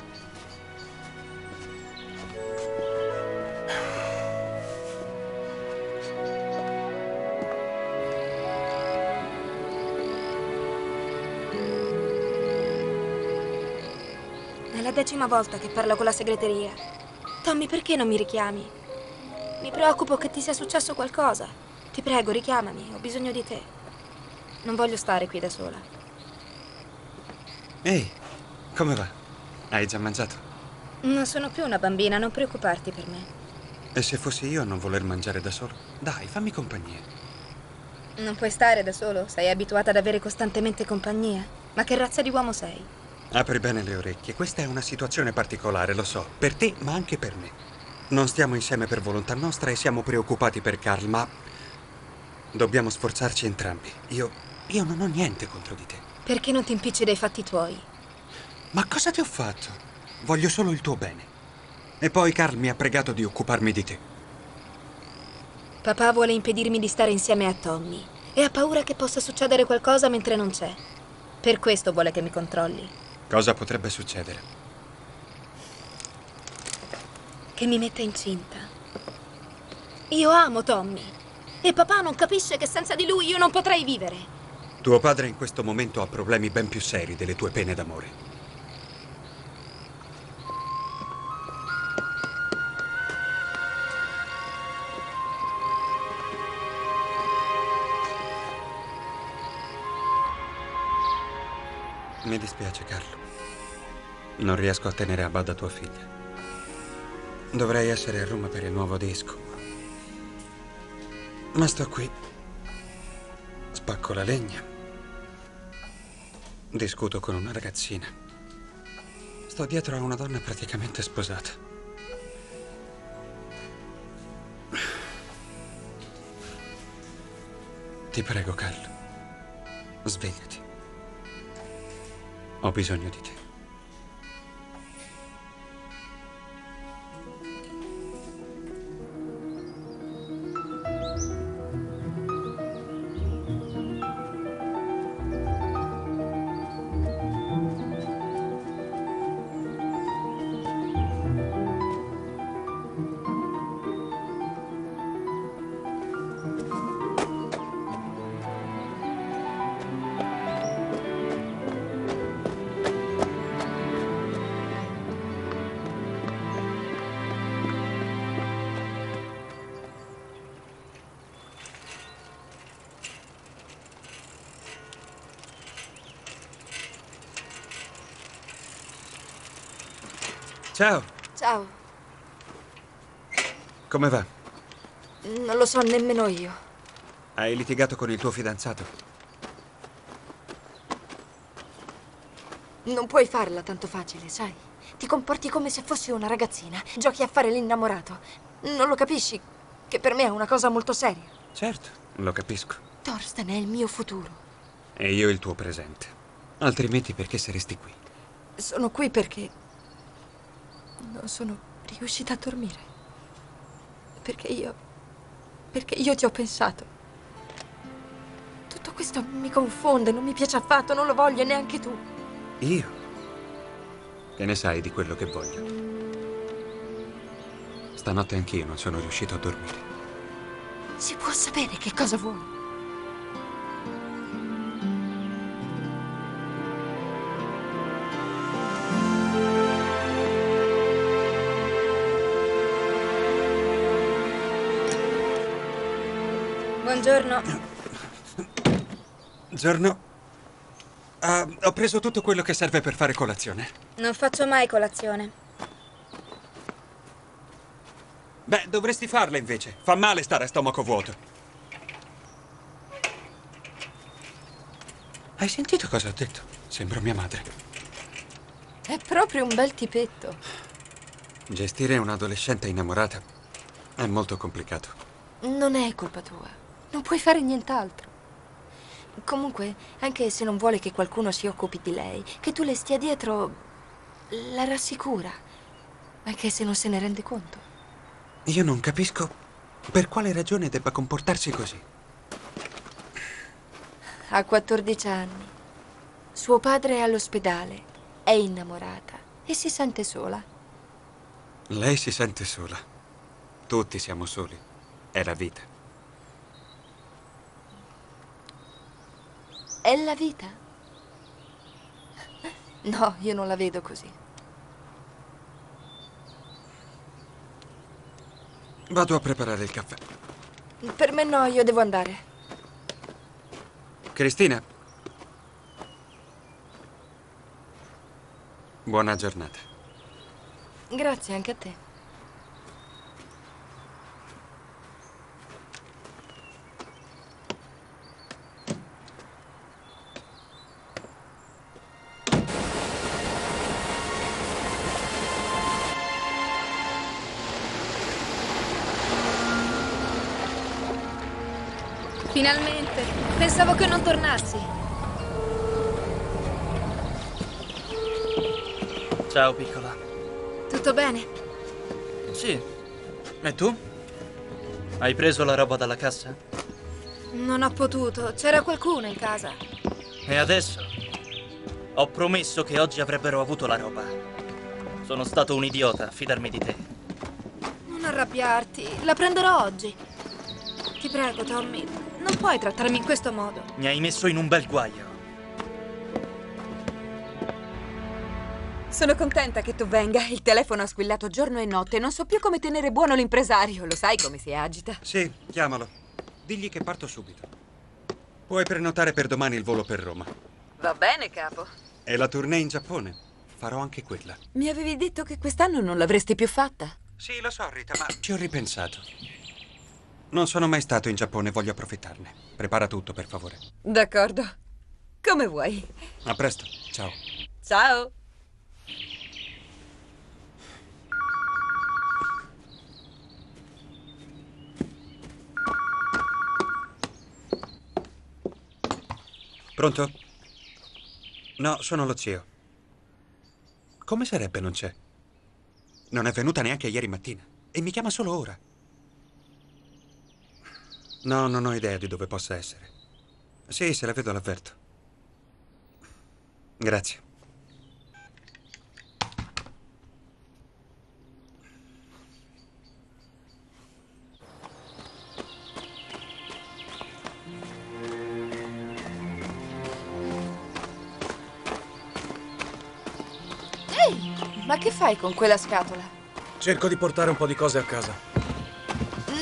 È la decima volta che parlo con la segreteria. Tommy, perché non mi richiami? Mi preoccupo che ti sia successo qualcosa. Ti prego, richiamami, ho bisogno di te. Non voglio stare qui da sola. Ehi, come va? Hai già mangiato? Non sono più una bambina, non preoccuparti per me. E se fossi io a non voler mangiare da solo? Dai, fammi compagnia. Non puoi stare da solo, sei abituata ad avere costantemente compagnia. Ma che razza di uomo sei? Apri bene le orecchie. Questa è una situazione particolare, lo so. Per te, ma anche per me. Non stiamo insieme per volontà nostra e siamo preoccupati per Carl, ma dobbiamo sforzarci entrambi. Io. io non ho niente contro di te. Perché non ti impicci dei fatti tuoi? Ma cosa ti ho fatto? Voglio solo il tuo bene. E poi Carl mi ha pregato di occuparmi di te. Papà vuole impedirmi di stare insieme a Tommy e ha paura che possa succedere qualcosa mentre non c'è. Per questo vuole che mi controlli, Cosa potrebbe succedere? che mi metta incinta. Io amo Tommy e papà non capisce che senza di lui io non potrei vivere. Tuo padre in questo momento ha problemi ben più seri delle tue pene d'amore. Mi dispiace, Carlo. Non riesco a tenere a bada tua figlia. Dovrei essere a Roma per il nuovo disco. Ma sto qui. Spacco la legna. Discuto con una ragazzina. Sto dietro a una donna praticamente sposata. Ti prego, Carlo. Svegliati. Ho bisogno di te. Ciao, Ciao. come va? Non lo so nemmeno io. Hai litigato con il tuo fidanzato? Non puoi farla tanto facile, sai? Ti comporti come se fossi una ragazzina. Giochi a fare l'innamorato. Non lo capisci? Che per me è una cosa molto seria. Certo, lo capisco. Thorsten è il mio futuro. E io il tuo presente. Altrimenti perché saresti qui? Sono qui perché non sono riuscita a dormire. Perché io. Perché io ti ho pensato. Tutto questo mi confonde, non mi piace affatto, non lo voglio neanche tu. Io? Che ne sai di quello che voglio? Stanotte anch'io non sono riuscito a dormire. Si può sapere che cosa vuoi. Buongiorno. Giorno. Ah, ho preso tutto quello che serve per fare colazione. Non faccio mai colazione. Beh, dovresti farla invece. Fa male stare a stomaco vuoto. Hai sentito cosa ho detto? Sembro mia madre. È proprio un bel tipetto. Gestire un'adolescente innamorata è molto complicato. Non è colpa tua. Non puoi fare nient'altro. Comunque, anche se non vuole che qualcuno si occupi di lei, che tu le stia dietro, la rassicura. Anche se non se ne rende conto. Io non capisco per quale ragione debba comportarsi così. Ha 14 anni. Suo padre è all'ospedale. È innamorata e si sente sola. Lei si sente sola. Tutti siamo soli. È la vita. È la vita? No, io non la vedo così. Vado a preparare il caffè. Per me no, io devo andare. Cristina. Buona giornata. Grazie anche a te. Che non tornassi. Ciao, piccola. Tutto bene? Sì. E tu? Hai preso la roba dalla cassa? Non ho potuto. C'era qualcuno in casa. E adesso? Ho promesso che oggi avrebbero avuto la roba. Sono stato un idiota a fidarmi di te. Non arrabbiarti. La prenderò oggi. Ti prego, Tommy. Puoi trattarmi in questo modo. Mi hai messo in un bel guaio. Sono contenta che tu venga. Il telefono ha squillato giorno e notte. Non so più come tenere buono l'impresario. Lo sai come si agita? Sì, chiamalo. Digli che parto subito. Puoi prenotare per domani il volo per Roma. Va bene, capo. E la tournée in Giappone. Farò anche quella. Mi avevi detto che quest'anno non l'avresti più fatta? Sì, lo so, Rita, ma ci ho ripensato. Non sono mai stato in Giappone, voglio approfittarne. Prepara tutto, per favore. D'accordo. Come vuoi. A presto. Ciao. Ciao. Pronto? No, sono lo zio. Come sarebbe non c'è? Non è venuta neanche ieri mattina e mi chiama solo ora. No, non ho idea di dove possa essere. Sì, se la vedo l'avverto. Grazie. Ehi, ma che fai con quella scatola? Cerco di portare un po' di cose a casa.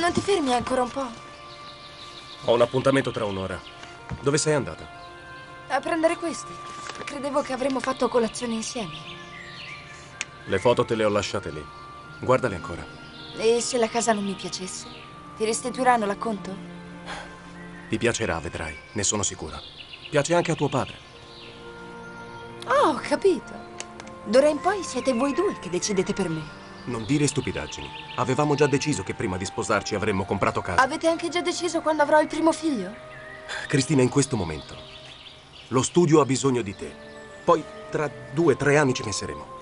Non ti fermi ancora un po'? Ho un appuntamento tra un'ora. Dove sei andata? A prendere questi. Credevo che avremmo fatto colazione insieme. Le foto te le ho lasciate lì. Guardale ancora. E se la casa non mi piacesse? Ti restituiranno l'acconto? Ti piacerà, vedrai. Ne sono sicura. Piace anche a tuo padre. Oh, ho capito. D'ora in poi siete voi due che decidete per me. Non dire stupidaggini. Avevamo già deciso che prima di sposarci avremmo comprato casa. Avete anche già deciso quando avrò il primo figlio? Cristina, in questo momento, lo studio ha bisogno di te. Poi, tra due o tre anni ci penseremo.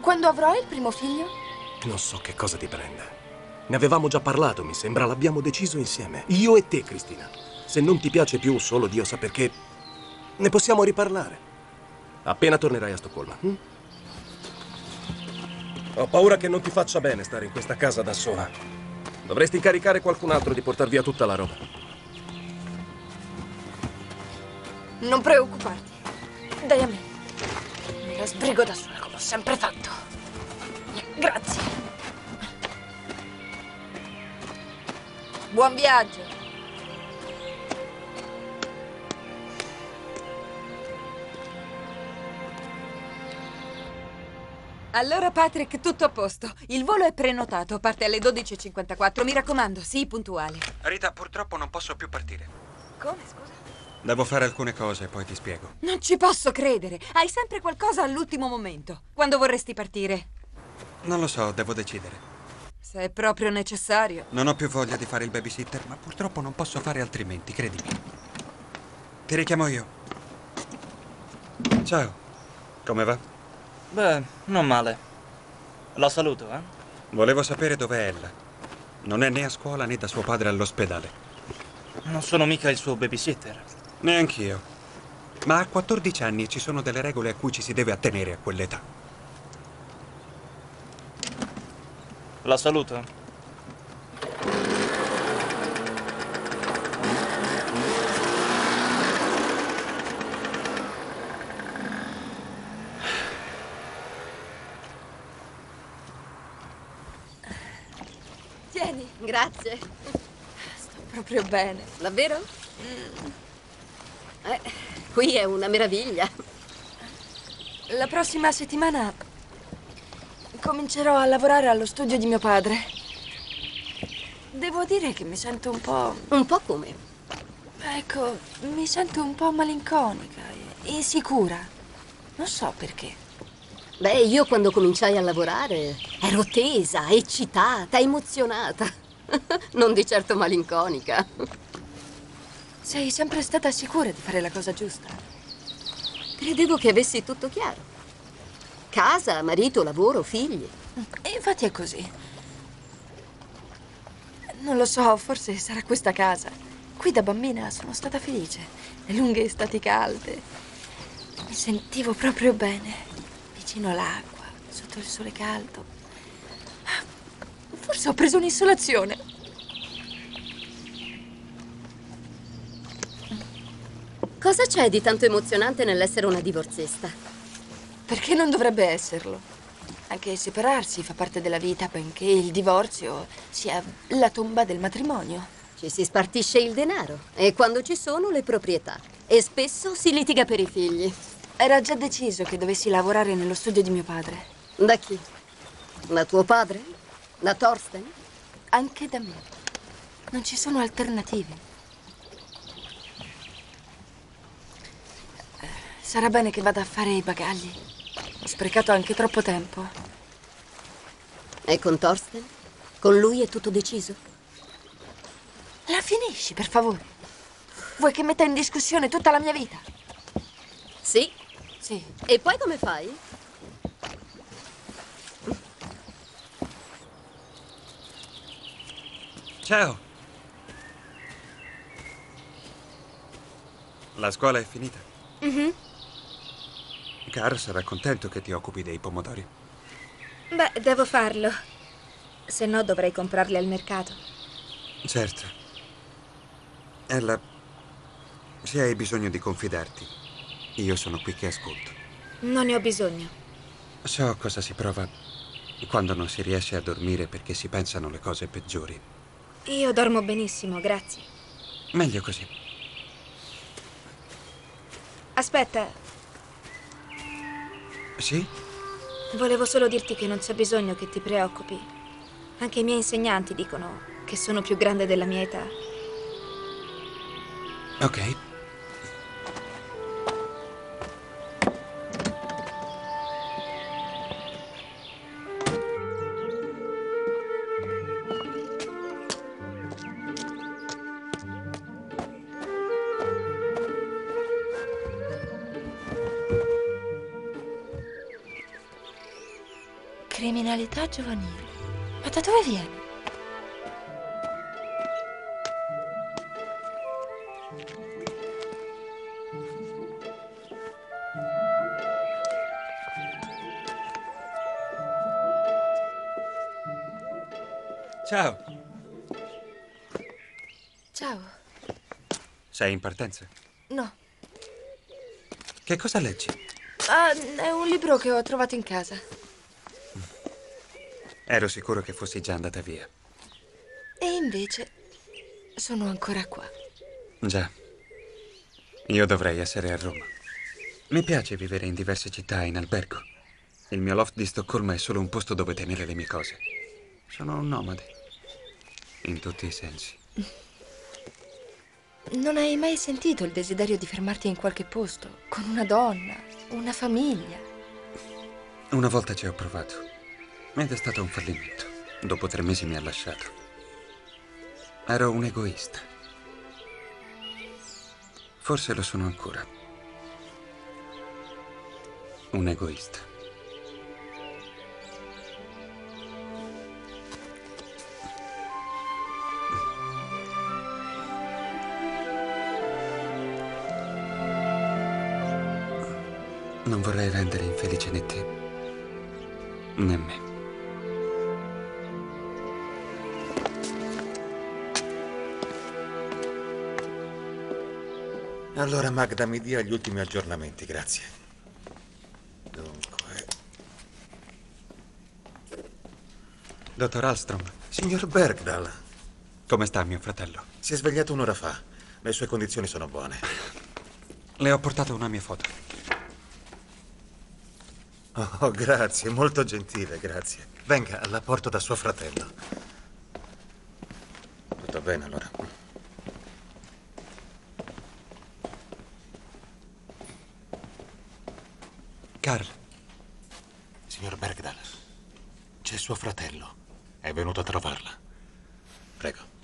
Quando avrò il primo figlio? Non so che cosa ti prenda. Ne avevamo già parlato, mi sembra. L'abbiamo deciso insieme. Io e te, Cristina. Se non ti piace più, solo Dio sa perché, ne possiamo riparlare. Appena tornerai a Stoccolma. hm? Ho paura che non ti faccia bene stare in questa casa da sola. Dovresti incaricare qualcun altro di portar via tutta la roba. Non preoccuparti. Dai a me. Me la sbrigo da sola come ho sempre fatto. Grazie. Buon viaggio. Allora, Patrick, tutto a posto. Il volo è prenotato, parte alle 12.54. Mi raccomando, sii puntuale. Rita, purtroppo non posso più partire. Come, scusa? Devo fare alcune cose, poi ti spiego. Non ci posso credere. Hai sempre qualcosa all'ultimo momento. Quando vorresti partire? Non lo so, devo decidere. Se è proprio necessario. Non ho più voglia di fare il babysitter, ma purtroppo non posso fare altrimenti, credimi. Ti richiamo io. Ciao. Come va? Beh, non male. La saluto, eh? Volevo sapere dov'è Ella. Non è né a scuola né da suo padre all'ospedale. Non sono mica il suo babysitter. Neanch'io. Ma ha 14 anni ci sono delle regole a cui ci si deve attenere a quell'età. La saluto. Tieni, Grazie. sto proprio bene. Davvero? Eh, qui è una meraviglia. La prossima settimana comincerò a lavorare allo studio di mio padre. Devo dire che mi sento un po'... Un po' come? Ecco, mi sento un po' malinconica e insicura. Non so perché. Beh, io quando cominciai a lavorare ero tesa, eccitata, emozionata. Non di certo malinconica. Sei sempre stata sicura di fare la cosa giusta. Credevo che avessi tutto chiaro. Casa, marito, lavoro, figli. E infatti è così. Non lo so, forse sarà questa casa. Qui da bambina sono stata felice. Le lunghe estati calde. Mi sentivo proprio bene. Vicino all'acqua, sotto il sole caldo. Forse ho preso un'isolazione. Cosa c'è di tanto emozionante nell'essere una divorzista? Perché non dovrebbe esserlo? Anche separarsi fa parte della vita, benché il divorzio sia la tomba del matrimonio. Ci si spartisce il denaro e quando ci sono le proprietà. E spesso si litiga per i figli. Era già deciso che dovessi lavorare nello studio di mio padre. Da chi? Da tuo padre? Da Thorsten? Anche da me. Non ci sono alternative. Sarà bene che vada a fare i bagagli. Ho sprecato anche troppo tempo. E con Thorsten? Con lui è tutto deciso? La finisci, per favore. Vuoi che metta in discussione tutta la mia vita? Sì. Sì. E poi come fai? Ciao. La scuola è finita. Mhm. Carl sarà contento che ti occupi dei pomodori. Beh, devo farlo. Se no dovrei comprarli al mercato. Certo. Ella, se hai bisogno di confidarti, io sono qui che ascolto. Non ne ho bisogno. So cosa si prova quando non si riesce a dormire perché si pensano le cose peggiori. Io dormo benissimo, grazie. Meglio così. Aspetta, Sì? volevo solo dirti che non c'è bisogno che ti preoccupi. Anche i miei insegnanti dicono che sono più grande della mia età. Ok. Criminalità giovanile. Ma da dove viene? Ciao. Ciao. Sei in partenza? No. Che cosa leggi? Ah, è un libro che ho trovato in casa. Ero sicuro che fossi già andata via. E invece sono ancora qua. Già. Io dovrei essere a Roma. Mi piace vivere in diverse città in albergo. Il mio loft di Stoccolma è solo un posto dove tenere le mie cose. Sono un nomade. In tutti i sensi. Non hai mai sentito il desiderio di fermarti in qualche posto? Con una donna, una famiglia? Una volta ci ho provato. Ed è stato un fallimento. Dopo tre mesi mi ha lasciato. Ero un egoista. Forse lo sono ancora. Un egoista. Non vorrei rendere infelice né te, né me. Allora Magda mi dia gli ultimi aggiornamenti, grazie. Dunque... Dottor Alstrom, Signor Bergdal, come sta mio fratello? si è svegliato un'ora fa. Le sue condizioni sono buone. Le ho portato una mia foto. Oh, grazie, molto gentile, grazie. Venga, la porto da suo fratello. Tutto bene allora. Carl, Signor Bergdal, c'è suo fratello. È venuto a trovarla. Prego.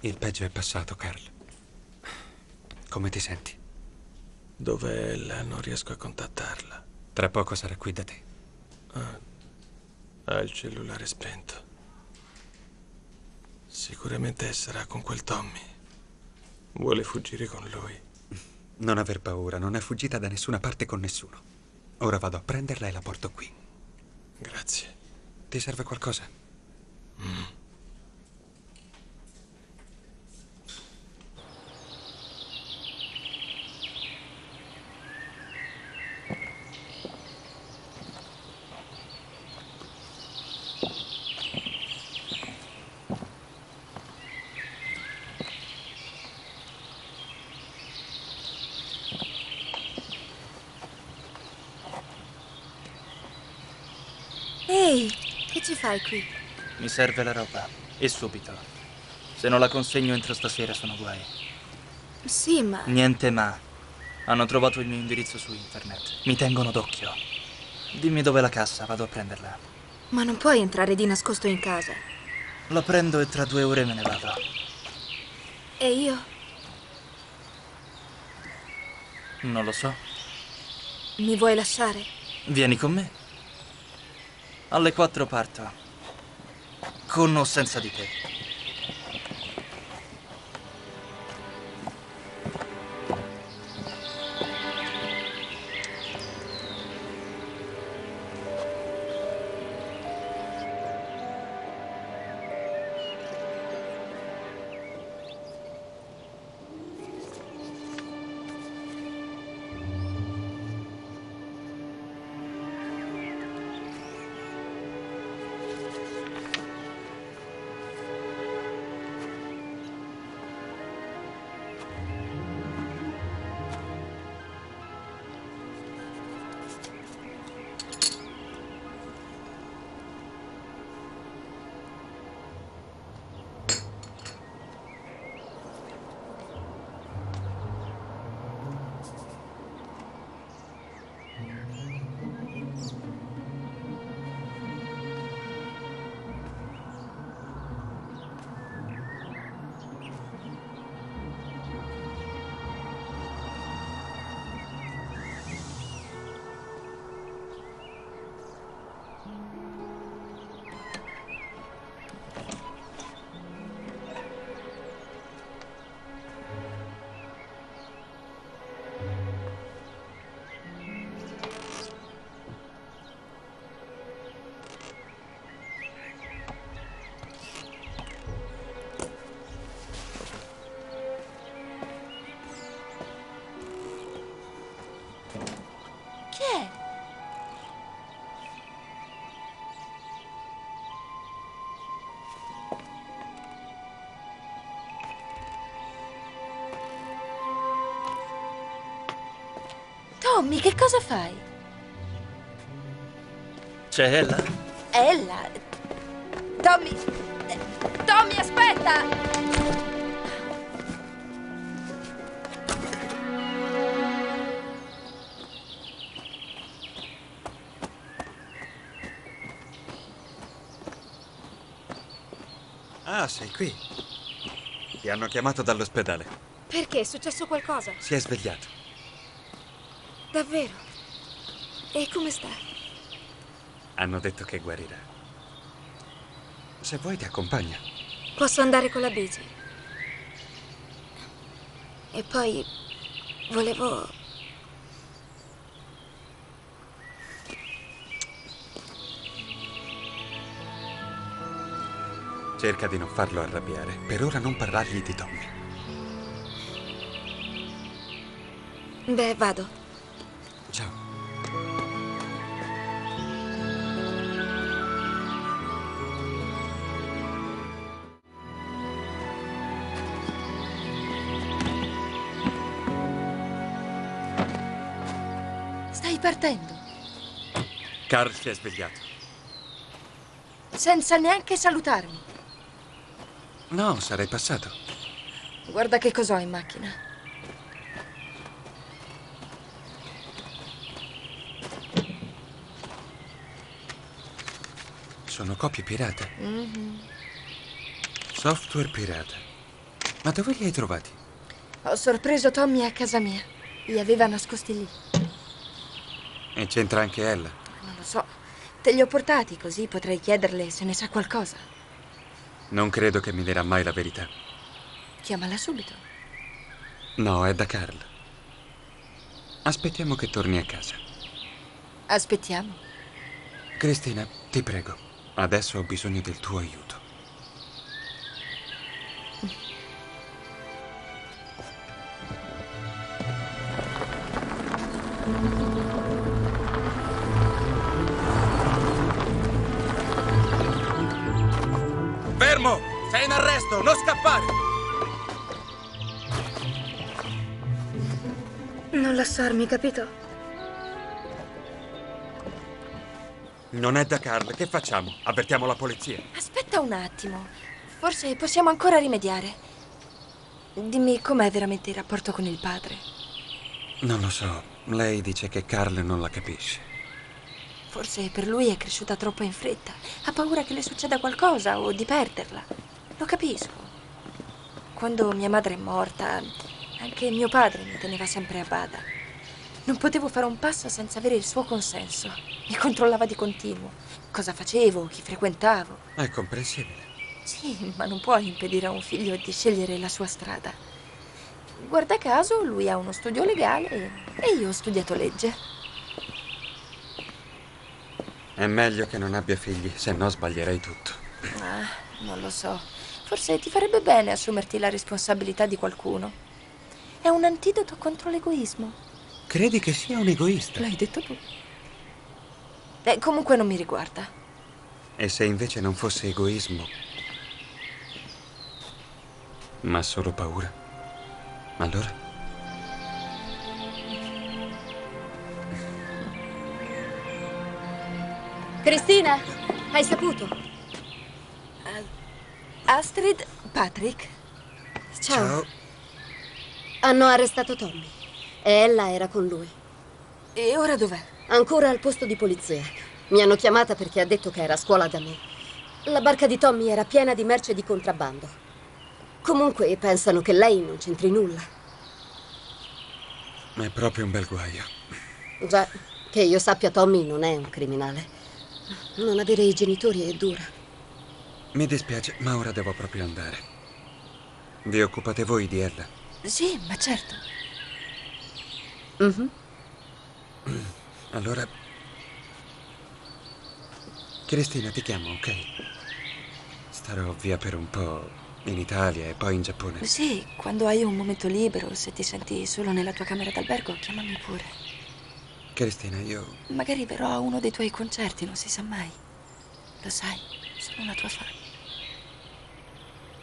il peggio è passato, Carl. Come ti senti? Dove è ella? Non riesco a contattarla. Tra poco sarà qui da te. Ah, ha il cellulare spento. Sicuramente sarà con quel Tommy. Vuole fuggire con lui. Non aver paura, non è fuggita da nessuna parte con nessuno. Ora vado a prenderla e la porto qui. Grazie. Ti serve qualcosa? Mm. Ehi, che ci fai qui? Mi serve la roba. E subito. Se non la consegno entro stasera sono guai. Sì, ma... Niente ma. Hanno trovato il mio indirizzo su internet. Mi tengono d'occhio. Dimmi dove è la cassa, vado a prenderla. Ma non puoi entrare di nascosto in casa. La prendo e tra due ore me ne vado. E io? Non lo so. Mi vuoi lasciare? Vieni con me. Alle quattro parto. Con o senza di te. Tommy, che cosa fai? C'è ella? Ella. Tommy. Tommy, aspetta! Ah, sei qui. Ti hanno chiamato dall'ospedale. Perché? È successo qualcosa? Si è svegliato. Davvero? E come sta? Hanno detto che guarirà. Se vuoi ti accompagno. Posso andare con la bici? E poi Volevo... Cerca di non farlo arrabbiare. Per ora non parlargli di Tommy. Beh, vado. Carl si è svegliato. senza neanche salutarmi. No, sarei passato. Guarda che cos'ho in macchina. Sono copie pirate. Mhm. Software pirata. Ma dove li hai trovati? Ho sorpreso Tommy a casa mia. Li aveva nascosti lì. E c'entra anche Ella. So. Te li ho portati, così potrei chiederle se ne sa qualcosa. Non credo che mi dirà mai la verità. Chiamala subito. No, è da Carl. Aspettiamo che torni a casa. Aspettiamo. Cristina, ti prego. Adesso ho bisogno del tuo aiuto. Fermo! Sei in arresto! Non scappare! Non lasciarmi, capito? Non è da Carl. Che facciamo? Avvertiamo la polizia. Aspetta un attimo. Forse possiamo ancora rimediare. Dimmi com'è veramente il rapporto con il padre. Non lo so. Lei dice che Carl non la capisce. Forse per lui è cresciuta troppo in fretta. Ha paura che le succeda qualcosa o di perderla. Lo capisco. Quando mia madre è morta, anche mio padre mi teneva sempre a bada. Non potevo fare un passo senza avere il suo consenso. Mi controllava di continuo. Cosa facevo, chi frequentavo. È comprensibile. Sì, ma non puoi impedire a un figlio di scegliere la sua strada. Guarda caso, lui ha uno studio legale e io ho studiato legge. È meglio che non abbia figli, se no sbaglierei tutto. Ah, non lo so. Forse ti farebbe bene assumerti la responsabilità di qualcuno. È un antidoto contro l'egoismo. Credi che sia un egoista? L'hai detto tu. Eh, comunque non mi riguarda. E se invece non fosse egoismo, ma solo paura? Allora? Cristina, hai saputo? Astrid, Patrick. Ciao. Hanno arrestato Tommy. E ella era con lui. E ora dov'è? Ancora al posto di polizia. Mi hanno chiamata perché ha detto che era a scuola da me. La barca di Tommy era piena di merce di contrabbando. Comunque pensano che lei non c'entri nulla. È proprio un bel guaio. Già, che io sappia Tommy non è un criminale. Non avere i genitori è dura. Mi dispiace, ma ora devo proprio andare. Vi occupate voi di Ella? Sì, ma certo. Mhm. Allora... Cristina, ti chiamo, ok? Starò via per un po' in Italia e poi in Giappone. Sì, quando hai un momento libero, se ti senti solo nella tua camera d'albergo, chiamami pure. Cristina, io... Magari verrò a uno dei tuoi concerti, non si sa mai. Lo sai, sono una tua fan.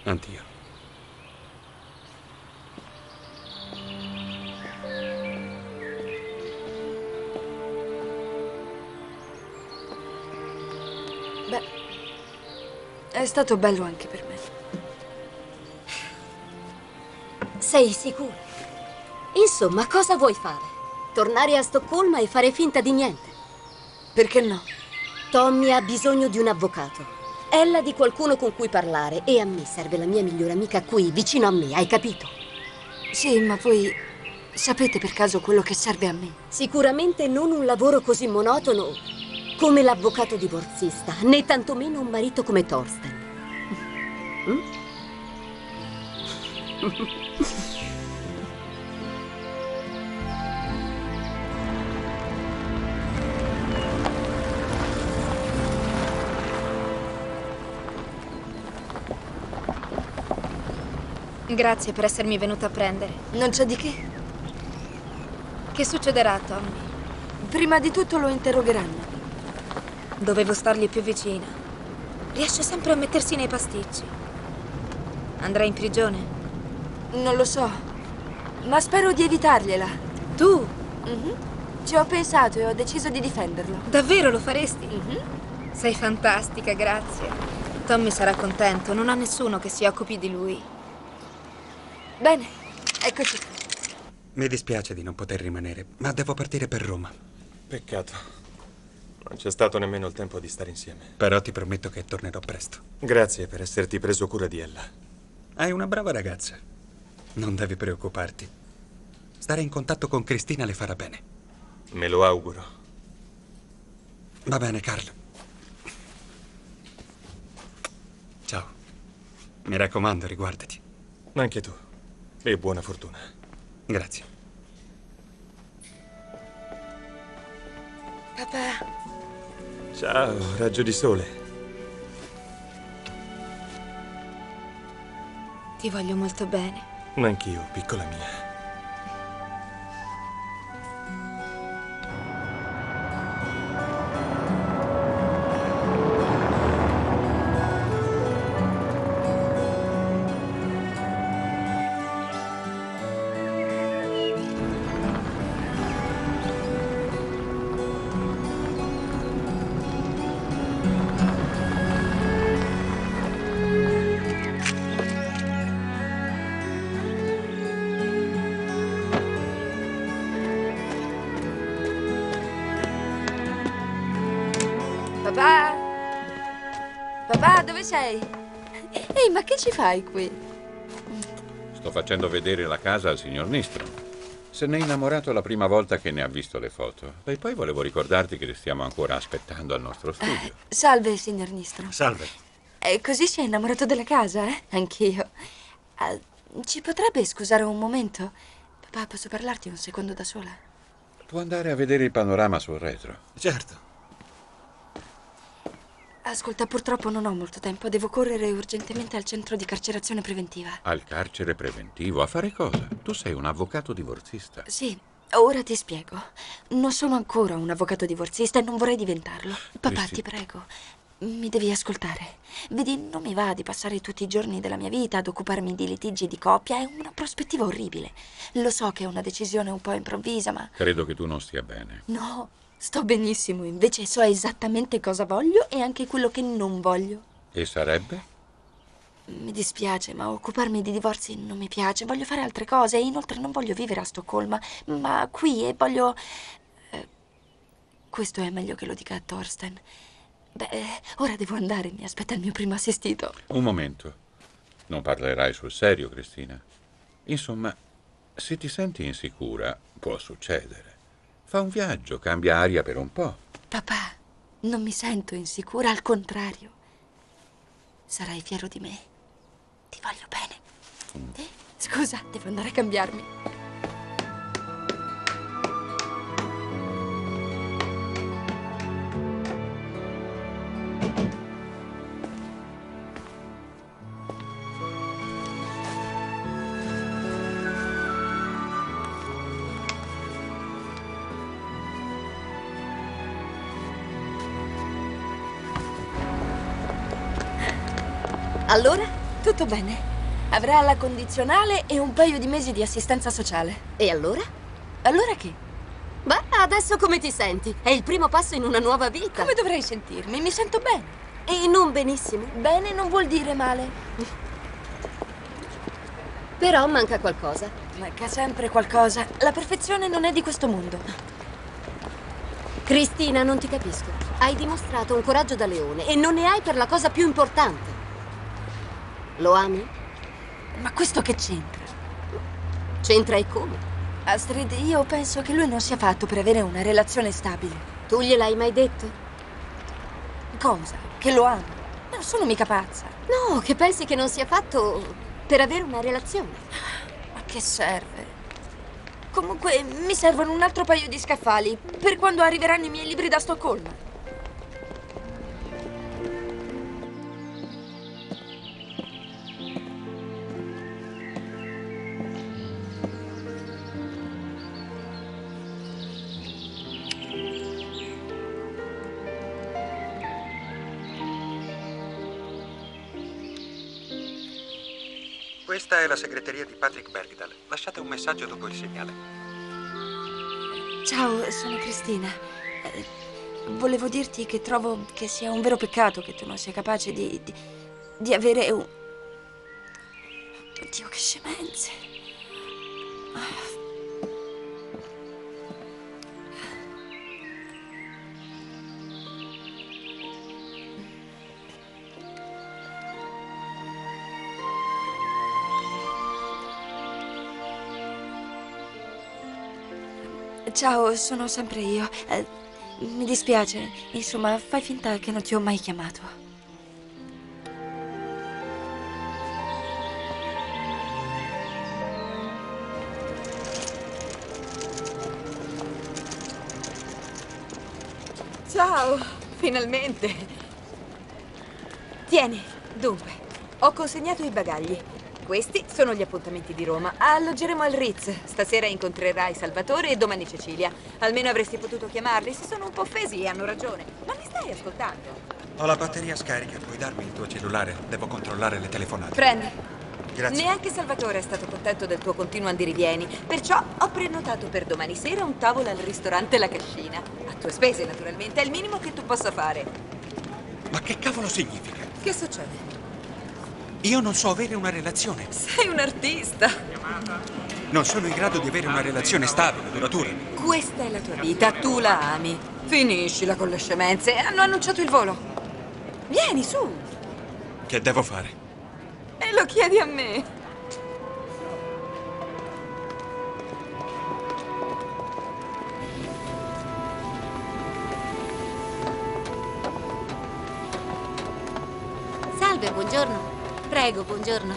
Addio. Beh, è stato bello anche per me. Sei sicura? Insomma, cosa vuoi fare? Tornare a Stoccolma e fare finta di niente? Perché no? Tommy ha bisogno di un avvocato. Ella di qualcuno con cui parlare e a me serve la mia migliore amica qui, vicino a me, hai capito? Sì, ma voi sapete per caso quello che serve a me? Sicuramente non un lavoro così monotono come l'avvocato divorzista, né tantomeno un marito come Thorsten. Mm? Grazie per essermi venuta a prendere. Non c'è di che. Che succederà, Tommy? Prima di tutto lo interrogheranno. Dovevo stargli più vicina. Riesce sempre a mettersi nei pasticci. Andrà in prigione? Non lo so, ma spero di evitargliela. Tu? Mhm. Ci ho pensato e ho deciso di difenderlo. Davvero lo faresti? Mhm. Sei fantastica, grazie. Tommy sarà contento, non ha nessuno che si occupi di lui. Bene, eccoci. Mi dispiace di non poter rimanere, ma devo partire per Roma. Peccato. Non c'è stato nemmeno il tempo di stare insieme. Però ti prometto che tornerò presto. Grazie per esserti preso cura di ella. Hai una brava ragazza. Non devi preoccuparti. Stare in contatto con Cristina le farà bene. Me lo auguro. Va bene, Carl. Ciao. Mi raccomando, riguardati. Anche tu. E buona fortuna. Grazie. Papà, Ciao, raggio di sole. Ti voglio molto bene. Anch'io, piccola mia. Sei? Ehi, ma che ci fai qui? Sto facendo vedere la casa al signor Nistro. Se n'è innamorato la prima volta che ne ha visto le foto. E poi volevo ricordarti che stiamo ancora aspettando al nostro studio. Salve, signor Nistro. Salve. E così si è innamorato della casa, eh? Anch'io. Ah, ci potrebbe scusare un momento? Papà, posso parlarti un secondo da sola? Può andare a vedere il panorama sul retro. Certo. Ascolta, purtroppo non ho molto tempo. Devo correre urgentemente al centro di carcerazione preventiva. Al carcere preventivo. A fare cosa? Tu sei un avvocato divorzista. Sì, ora ti spiego. Non sono ancora un avvocato divorzista e non vorrei diventarlo. Papà, Cristi- ti prego, mi devi ascoltare. Vedi, non mi va di passare tutti i giorni della mia vita ad occuparmi di litigi di coppia. È una prospettiva orribile. Lo so che è una decisione un po' improvvisa, ma Credo che tu non stia bene. no, sto benissimo. Invece so esattamente cosa voglio e anche quello che non voglio. E sarebbe? Mi dispiace, ma occuparmi di divorzi non mi piace. Voglio fare altre cose e inoltre non voglio vivere a Stoccolma, ma qui e voglio... eh, questo è meglio che lo dica a Thorsten. Beh, eh, ora devo andare, mi aspetta il mio primo assistito. Un momento. Non parlerai sul serio, Cristina. Insomma, se ti senti insicura, può succedere. Fa un viaggio, cambia aria per un po'. Papà, non mi sento insicura, al contrario. Sarai fiero di me. Ti voglio bene. Eh, Scusa, devo andare a cambiarmi. Allora? Tutto bene. Avrà la condizionale e un paio di mesi di assistenza sociale. E allora? Allora che? Beh, adesso come ti senti? È il primo passo in una nuova vita. Come dovrei sentirmi? Mi sento bene. E non benissimo. Bene non vuol dire male. Però manca qualcosa. Manca sempre qualcosa. La perfezione non è di questo mondo. Cristina, non ti capisco. Hai dimostrato un coraggio da leone e non ne hai per la cosa più importante. Lo ami? Ma questo che c'entra? C'entra e come? Astrid, io penso che lui non sia fatto per avere una relazione stabile. Tu gliel'hai mai detto? Cosa? Che lo amo? Non sono mica pazza. No, che pensi che non sia fatto per avere una relazione. Ma che serve? Comunque, mi servono un altro paio di scaffali per quando arriveranno i miei libri da Stoccolma. È la segreteria di Patrick Bergdal. Lasciate un messaggio dopo il segnale. Ciao, sono Cristina. Eh, volevo dirti che trovo che sia un vero peccato che tu non sia capace di, di, di avere un... Oddio, che scemenze. Ciao, sono sempre io. Eh, mi dispiace. Insomma, fai finta che non ti ho mai chiamato. Ciao, finalmente. Tieni, dunque, ho consegnato i bagagli. Questi sono gli appuntamenti di Roma. Alloggeremo al Ritz. Stasera incontrerai Salvatore e domani Cecilia. Almeno avresti potuto chiamarli. Si sono un po' offesi e hanno ragione. Ma mi stai ascoltando? Ho la batteria scarica. Puoi darmi il tuo cellulare? Devo controllare le telefonate. Prendi. Grazie. Neanche Salvatore è stato contento del tuo continuo andirivieni. Perciò ho prenotato per domani sera un tavolo al ristorante La Cascina. A tue spese, naturalmente. È il minimo che tu possa fare. Ma che cavolo significa? Che succede? Io non so avere una relazione. Sei un artista. Non sono in grado di avere una relazione stabile, duratura. Questa è la tua vita, tu la ami. Finiscila con le scemenze. Hanno annunciato il volo. Vieni su. Che devo fare? E lo chiedi a me. Salve, buongiorno. Prego, buongiorno.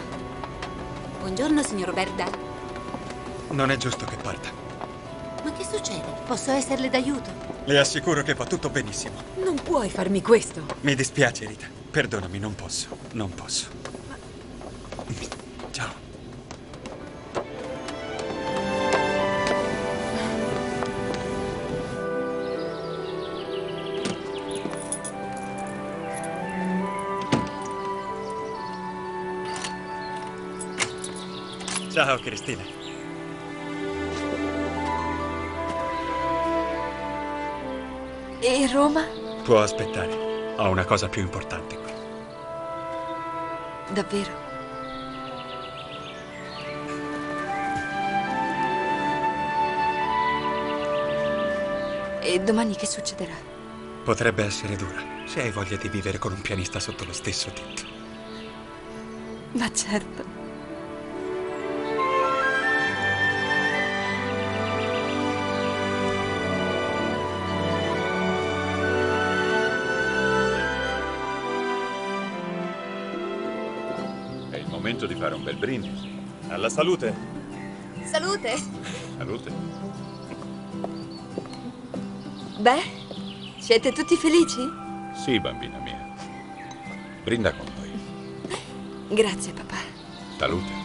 Buongiorno, signor Berda. Non è giusto che parta. Ma che succede? Posso esserle d'aiuto? Le assicuro che va tutto benissimo. Non puoi farmi questo. Mi dispiace, Rita. Perdonami, non posso. Non posso. Ciao, Cristina. E Roma? Può aspettare. Ho una cosa più importante qui. Davvero? E domani che succederà? Potrebbe essere dura, se hai voglia di vivere con un pianista sotto lo stesso tetto. Ma certo. Bel brindisi. Alla salute. Salute. Salute. Beh, siete tutti felici? Sì, bambina mia. Brinda con noi. Grazie, papà. Salute.